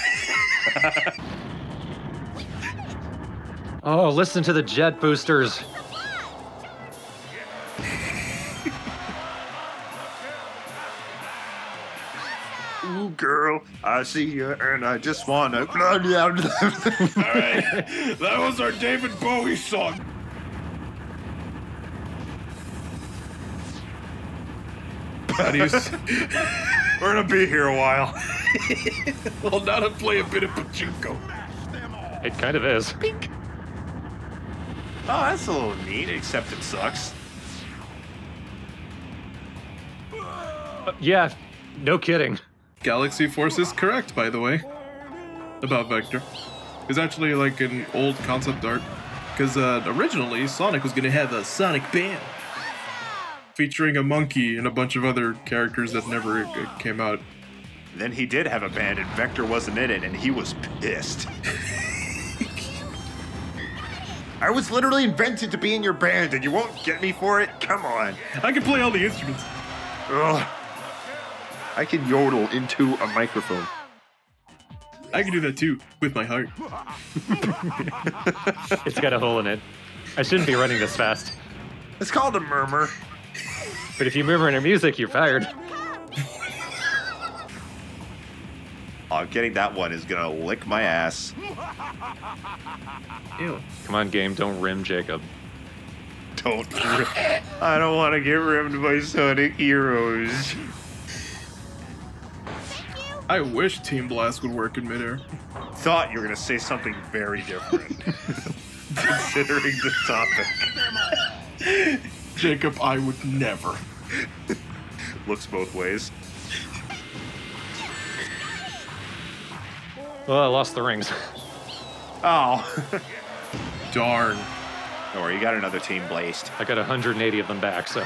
Oh, listen to the jet boosters. Ooh, girl, I see you, and I just wanna. All right, that was our David Bowie song. How do you? s- We're gonna be here a while. well, now to play a bit of pachinko. It kind of is. Oh, that's a little neat, except it sucks. Uh, yeah, no kidding. Galaxy Force is correct, by the way, about Vector. It's actually like an old concept art. Because uh, originally, Sonic was going to have a Sonic band featuring a monkey and a bunch of other characters that never came out. Then he did have a band, and Vector wasn't in it, and he was pissed. I was literally invented to be in your band, and you won't get me for it? Come on. I can play all the instruments. Ugh. I can yodel into a microphone. I can do that too, with my heart. It's got a hole in it. I shouldn't be running this fast. It's called a murmur. But if you murmur in your music, you're fired. I'm getting that one is gonna lick my ass. Ew. Come on, game, don't rim Jacob. Don't. rim. I don't want to get rimmed by Sonic Heroes. I wish Team Blast would work in midair. Thought you were gonna say something very different, considering the topic. Jacob, I would never. Looks both ways. Well, I lost the rings. Oh. Darn. Don't worry, you got another Team Blast. I got 180 of them back, so.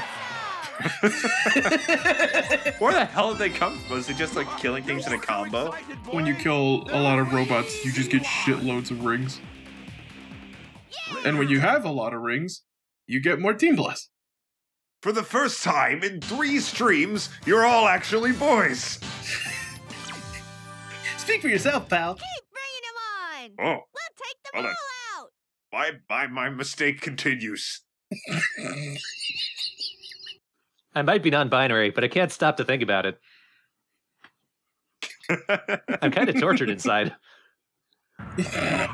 Where the hell did they come from? Was it just like killing things in a combo? When you kill a lot of robots, you just get shitloads of rings. And when you have a lot of rings, you get more Team Blast. For the first time in three streams, you're all actually boys. Speak for yourself, pal. Keep bringing them on. Oh, We'll take them Hold on. all out. my, my, my mistake continues. I might be non-binary, but I can't stop to think about it. I'm kind of tortured inside. I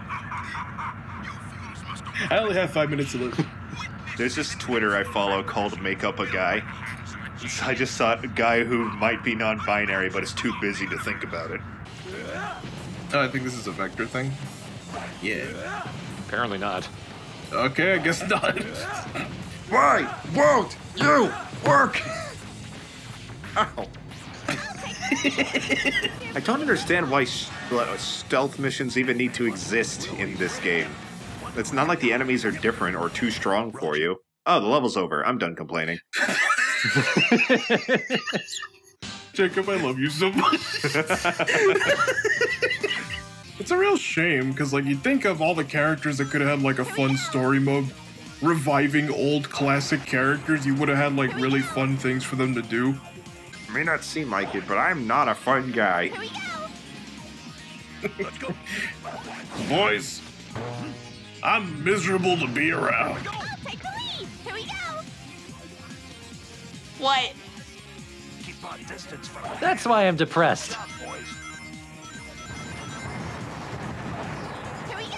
only have five minutes to live. There's this Twitter I follow called Make Up a Guy. I just saw a guy who might be non-binary but is too busy to think about it. Oh, I think this is a vector thing. Yeah. Apparently not. Okay, I guess not. Why won't you work? Ow. I don't understand why stealth missions even need to exist in this game. It's not like the enemies are different or too strong for you. Oh, the level's over. I'm done complaining. Jacob, I love you so much. it's a real shame because, like, you think of all the characters that could have had like a fun story mode, reviving old classic characters. You would have had like really fun things for them to do. May not seem like it, but I'm not a fun guy. Here we go. Boys, I'm miserable to be around. We'll take the lead. Here we go. What? Keep our distance from That's why I'm depressed. Here we go.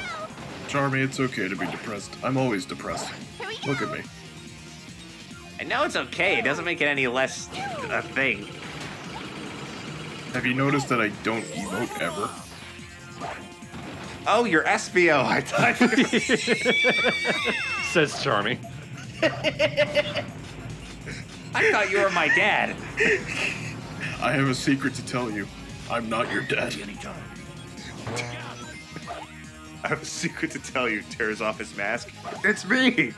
Charmy, it's okay to be depressed. I'm always depressed. Here we go. Look at me. I know it's okay. It doesn't make it any less a thing. Have you noticed that I don't emote ever? Oh, you're Espio. I thought. Says Charmy. I thought you were my dad. I have a secret to tell you. I'm not your dad. Anytime. I have a secret to tell you. Tears off his mask. It's me.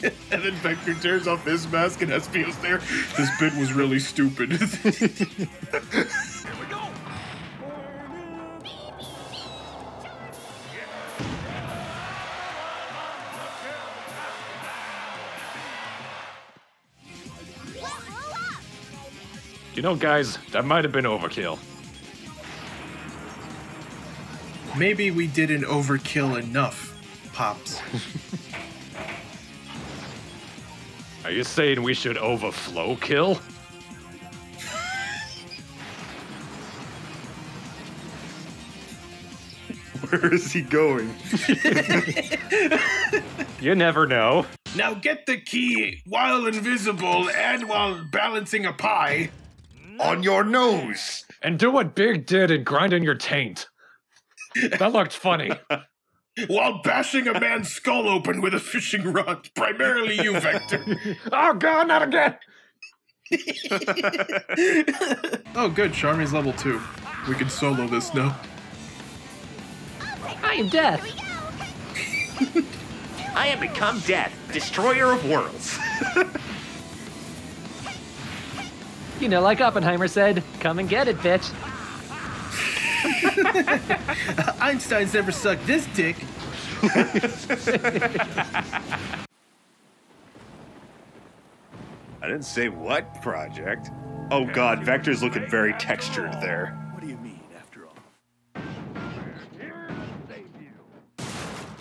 and then Vector tears off his mask and Espio's there. This bit was really stupid. You know, guys, that might have been overkill. Maybe we didn't overkill enough, Pops. Are you saying we should overflow kill? Where is he going? You never know. Now get the key while invisible and while balancing a pie. On your nose! And do what Big did and grind in your taint. That looked funny. While bashing a man's skull open with a fishing rod, primarily you, Vector. oh god, not again! oh, good. Charmy's level two. We can solo this now. I am death. I have become death, destroyer of worlds. You know, like Oppenheimer said, come and get it, bitch. Einstein's never sucked this dick. I didn't say what project. Oh god, Vector's looking very textured there. What do you mean, after all?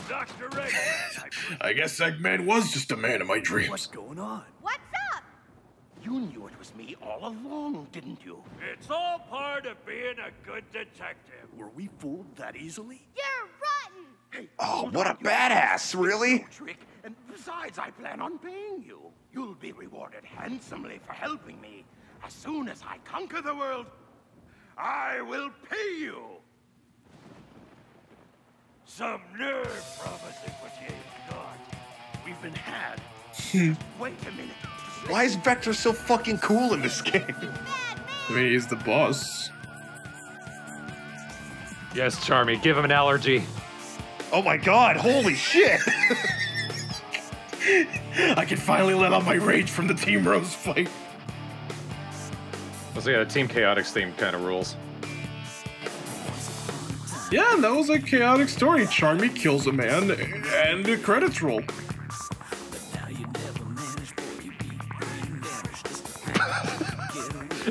Dr. Reagan! I guess Eggman was just a man of my dreams. What's going on? What's up? You knew it was me all along, didn't you? It's all part of being a good detective. Were we fooled that easily? You're rotten. Hey, Oh, what a you badass, really? trick. And besides, I plan on paying you. You'll be rewarded handsomely for helping me. As soon as I conquer the world, I will pay you. Some nerve promising what you ain't got. We've been had. Hmm. Wait a minute. Why is Vector so fucking cool in this game? I mean, he's the boss. Yes, Charmy, give him an allergy. Oh my god, holy shit! I can finally let out my rage from the Team Rose fight. So yeah, the Team Chaotix theme kind of rules. Yeah, and that was a chaotic story. Charmy kills a man, and the credits roll.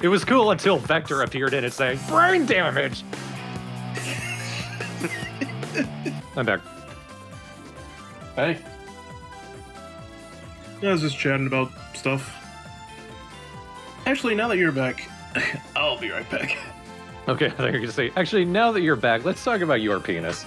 It was cool until Vector appeared in it saying, brain damage! I'm back. Hey. I was just chatting about stuff. Actually, now that you're back, I'll be right back. Okay, I think you were going to say, actually, now that you're back, let's talk about your penis.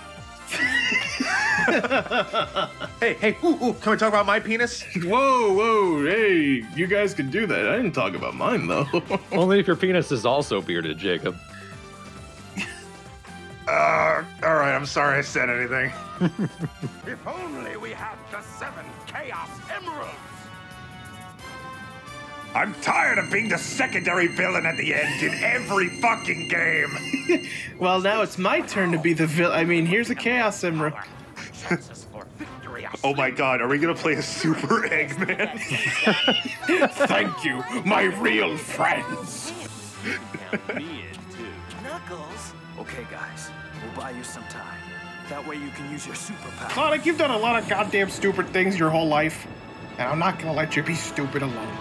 hey, hey, ooh, ooh, can we talk about my penis? Whoa, whoa, hey, you guys can do that. I didn't talk about mine, though. Only if your penis is also bearded, Jacob. Uh, alright, I'm sorry I said anything. If only we had the seven Chaos Emeralds. I'm tired of being the secondary villain at the end in every fucking game. Well, now it's my turn to be the villain. I mean, here's a Chaos Emerald. Chances for victory are Oh my god, are we gonna play a Super Eggman? Thank you, my real friends. Knuckles? Okay, guys, we'll buy you some time. That way you can use your superpower. Sonic, you've done a lot of goddamn stupid things your whole life, and I'm not gonna let you be stupid alone.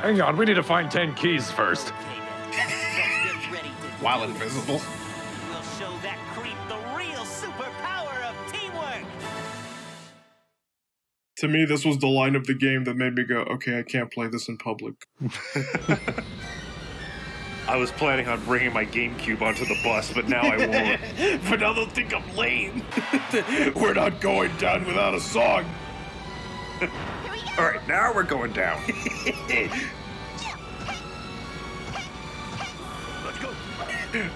Hang on, we need to find 10 keys first. Okay then, let's get ready to While invisible. To me, this was the line of the game that made me go, okay, I can't play this in public. I was planning on bringing my GameCube onto the bus, but now I won't. but now they'll think I'm lame. We're not going down without a song. Alright, now we're going down. Let's go.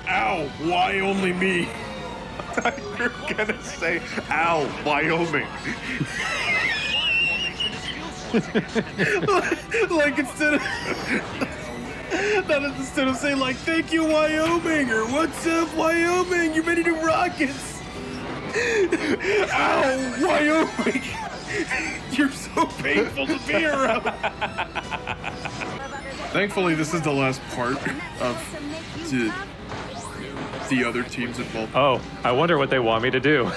Ow, why only me? You're gonna say, ow, Wyoming. like instead of not instead of saying like thank you Wyoming or what's up Wyoming? You made new rockets. Ow Wyoming. You're so painful to be around. Thankfully this is the last part of the, the other teams involved Oh, I wonder what they want me to do.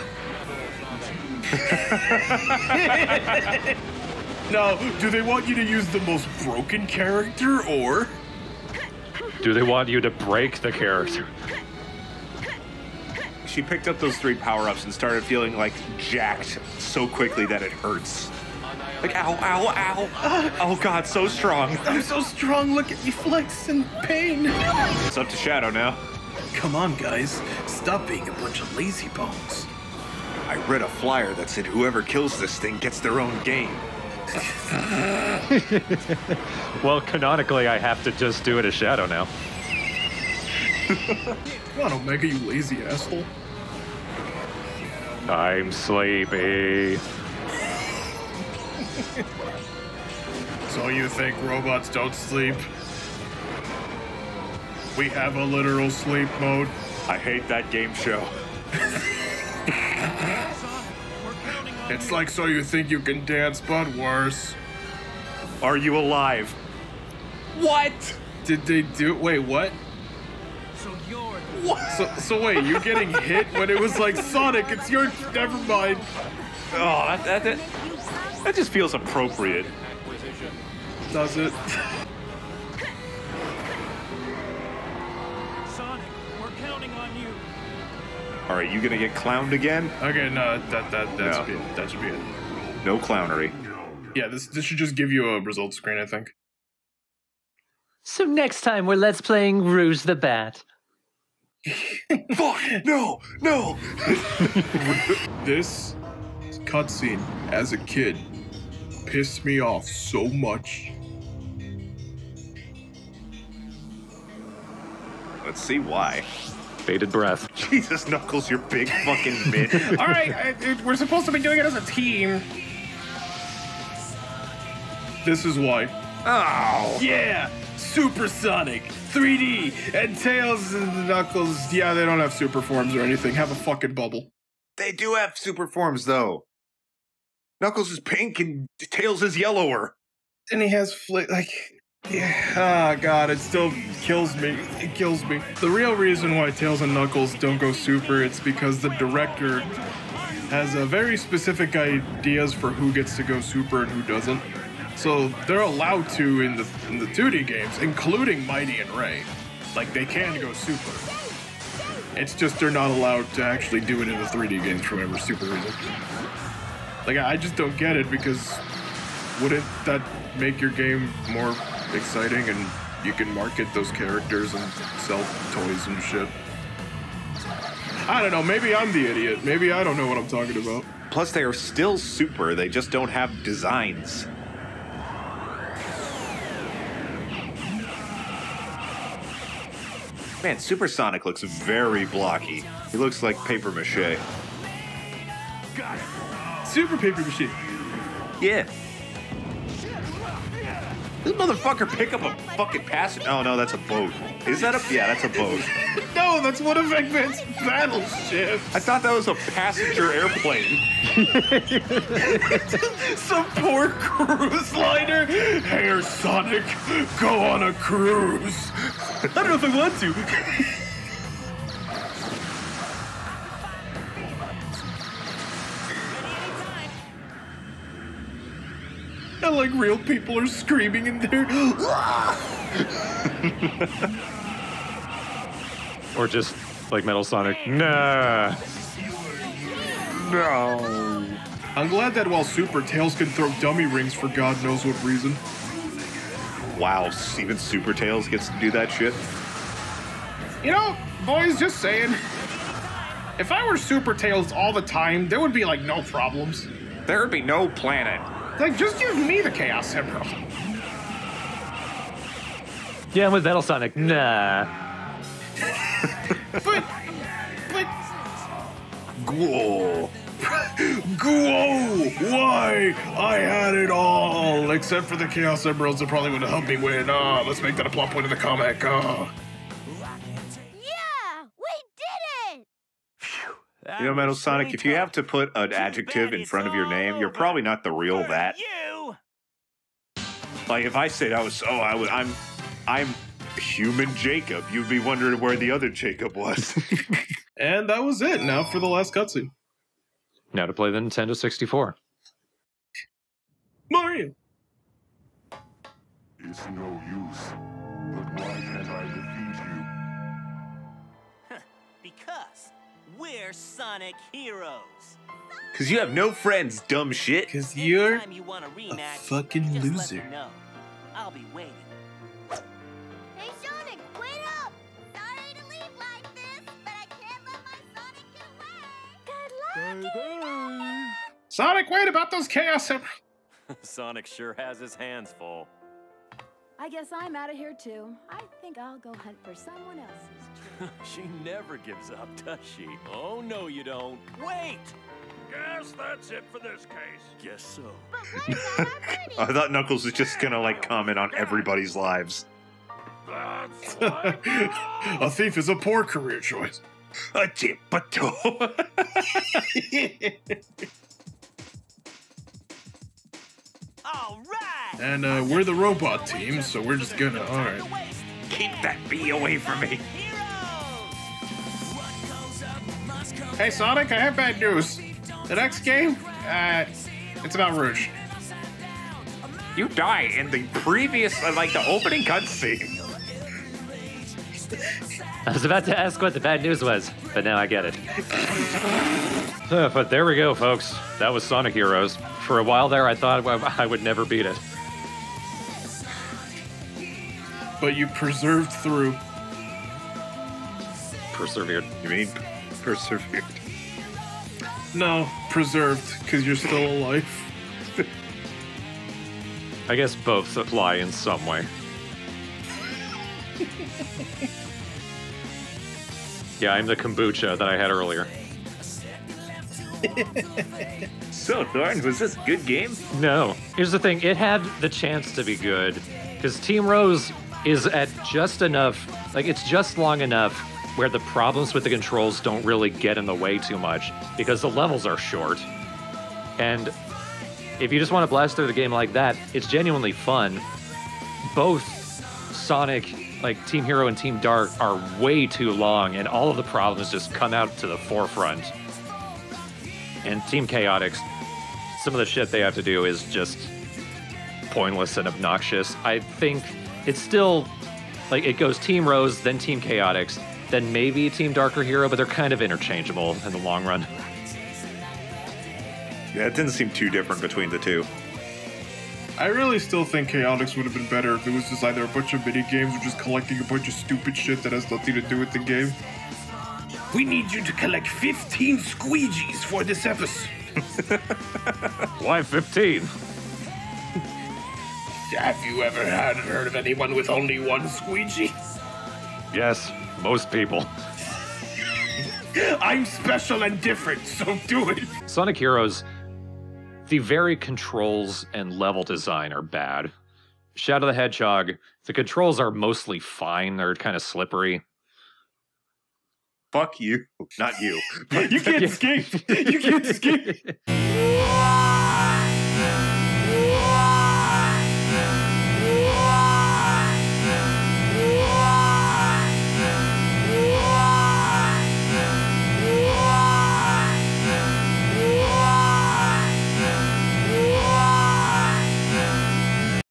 Now do they want you to use the most broken character or Do they want you to break the character? She picked up those three power ups and started feeling like jacked so quickly that it hurts. Like, ow, ow, ow. Oh god, so strong. I'm so strong. Look at me flex in pain. It's up to Shadow now. Come on, guys. Stop being a bunch of lazy bones. I read a flyer that said whoever kills this thing gets their own game. well, canonically, I have to just do it as Shadow now. Come on, Omega, you lazy asshole. I'm sleepy. So you think robots don't sleep? We have a literal sleep mode. I hate that game show. It's like so you think you can dance, but worse. Are you alive? What? Did they do? Wait, what? So you're What? So, so wait, you're getting hit when it was like Sonic? It's your. Never mind. Oh, that, that, that, that just feels appropriate. Does it? All right, you gonna get clowned again? Okay, no, that that that No. should be it. That should be it. No clownery. Yeah, this this should just give you a result screen, I think. So next time we're let's playing Rouge the Bat. Fuck! No! No! This cutscene as a kid pissed me off so much. Let's see why. Bated breath. Jesus, Knuckles, your big fucking mitt. All right, I, we're supposed to be doing it as a team. This is why. Oh! Yeah, Supersonic, 3D, and Tails and Knuckles. Yeah, they don't have super forms or anything. Have a fucking bubble. They do have super forms, though. Knuckles is pink and Tails is yellower. And he has fl- like. Yeah, oh god, it still kills me. It kills me. The real reason why Tails and Knuckles don't go super, it's because the director has a very specific ideas for who gets to go super and who doesn't. So they're allowed to in the in the 2D games, including Mighty and Ray. Like they can go super. It's just they're not allowed to actually do it in the 3D games for whatever super reason. Like I just don't get it because wouldn't that make your game more exciting and you can market those characters and sell toys and shit? I don't know, maybe I'm the idiot. Maybe I don't know what I'm talking about. Plus, they are still super, they just don't have designs. Man, Supersonic looks very blocky. He looks like paper mache. Super paper mache. Yeah. This motherfucker pick up a fucking passenger. Oh no, that's a boat. Is that a? Yeah, that's a boat. No, that's one of Eggman's battleships. I thought that was a passenger airplane. Some poor cruise liner. Hey, Sonic, go on a cruise. I don't know if I want to. And like real people are screaming in there. Or just like Metal Sonic. Nah. No. I'm glad that while Super Tails can throw dummy rings for God knows what reason. Wow, even Super Tails gets to do that shit. You know, boys, just saying. If I were Super Tails all the time, there would be like no problems. There would be no planet. Like, just give me the Chaos Emerald. Yeah, I'm with Metal Sonic. Nah. But, but, Whoa. Whoa! Why? I had it all, except for the Chaos Emeralds that probably would have helped me win. Ah, let's make that a plot point of the comic. Ah. Yeah, it! You know, Metal Sonic, if you have to put an adjective in front of your name, you're probably not the real that. You! Like if I said I was, oh, I would, I'm, I'm human Jacob. You'd be wondering where the other Jacob was. And that was it. Now for the last cutscene. Now to play the Nintendo 64. Mario. It's no use. But why we're Sonic heroes. Cause you have no friends, dumb shit. Because you're you want a rematch, fucking just let loser. me know. I'll be waiting. Hey, Sonic, wait up! Sorry to leave like this, but I can't let my Sonic get away. Good luck, Bye bye. Sonic, wait about those Chaos Emeralds. Sonic sure has his hands full. I guess I'm out of here too. I think I'll go hunt for someone else's she never gives up, does she? Oh, no, you don't. Wait! Guess that's it for this case. Guess so. But I thought Knuckles was just gonna like comment on everybody's lives. That's a thief is a poor career choice. A tip, but All right! And uh, we're the robot team, so we're just gonna. Alright. Keep that bee away from me. Hey Sonic, I have bad news. The next game, uh, it's about Rouge. You die in the previous, uh, like the opening cutscene. I was about to ask what the bad news was, but now I get it. Uh, but there we go, folks. That was Sonic Heroes. For a while there, I thought I would never beat it. But you persevered through. Persevered. You mean persevered? No, preserved, because you're still alive. I guess both apply in some way. yeah, I'm the kombucha that I had earlier. so, Thorn, was this a good game? No. Here's the thing it had the chance to be good, because Team Rose is at just enough, like, it's just long enough where the problems with the controls don't really get in the way too much, because the levels are short. And if you just want to blast through the game like that, it's genuinely fun. Both Sonic, like Team Hero and Team Dark, are way too long, and all of the problems just come out to the forefront. And Team Chaotix, some of the shit they have to do is just pointless and obnoxious. I think it's still like it goes Team Rose, then Team Chaotix, then maybe Team Darker Hero, but they're kind of interchangeable in the long run. Yeah, it didn't seem too different between the two. I really still think Chaotix would have been better if it was just either a bunch of mini games or just collecting a bunch of stupid shit that has nothing to do with the game. We need you to collect 15 squeegees for this episode. Why 15? Have you ever had heard of anyone with only one squeegee? Yes, most people. I'm special and different, so do it. Sonic Heroes, the very controls and level design are bad. Shadow the Hedgehog, the controls are mostly fine. They're kind of slippery. Fuck you. Not you. you can't escape. You can't escape.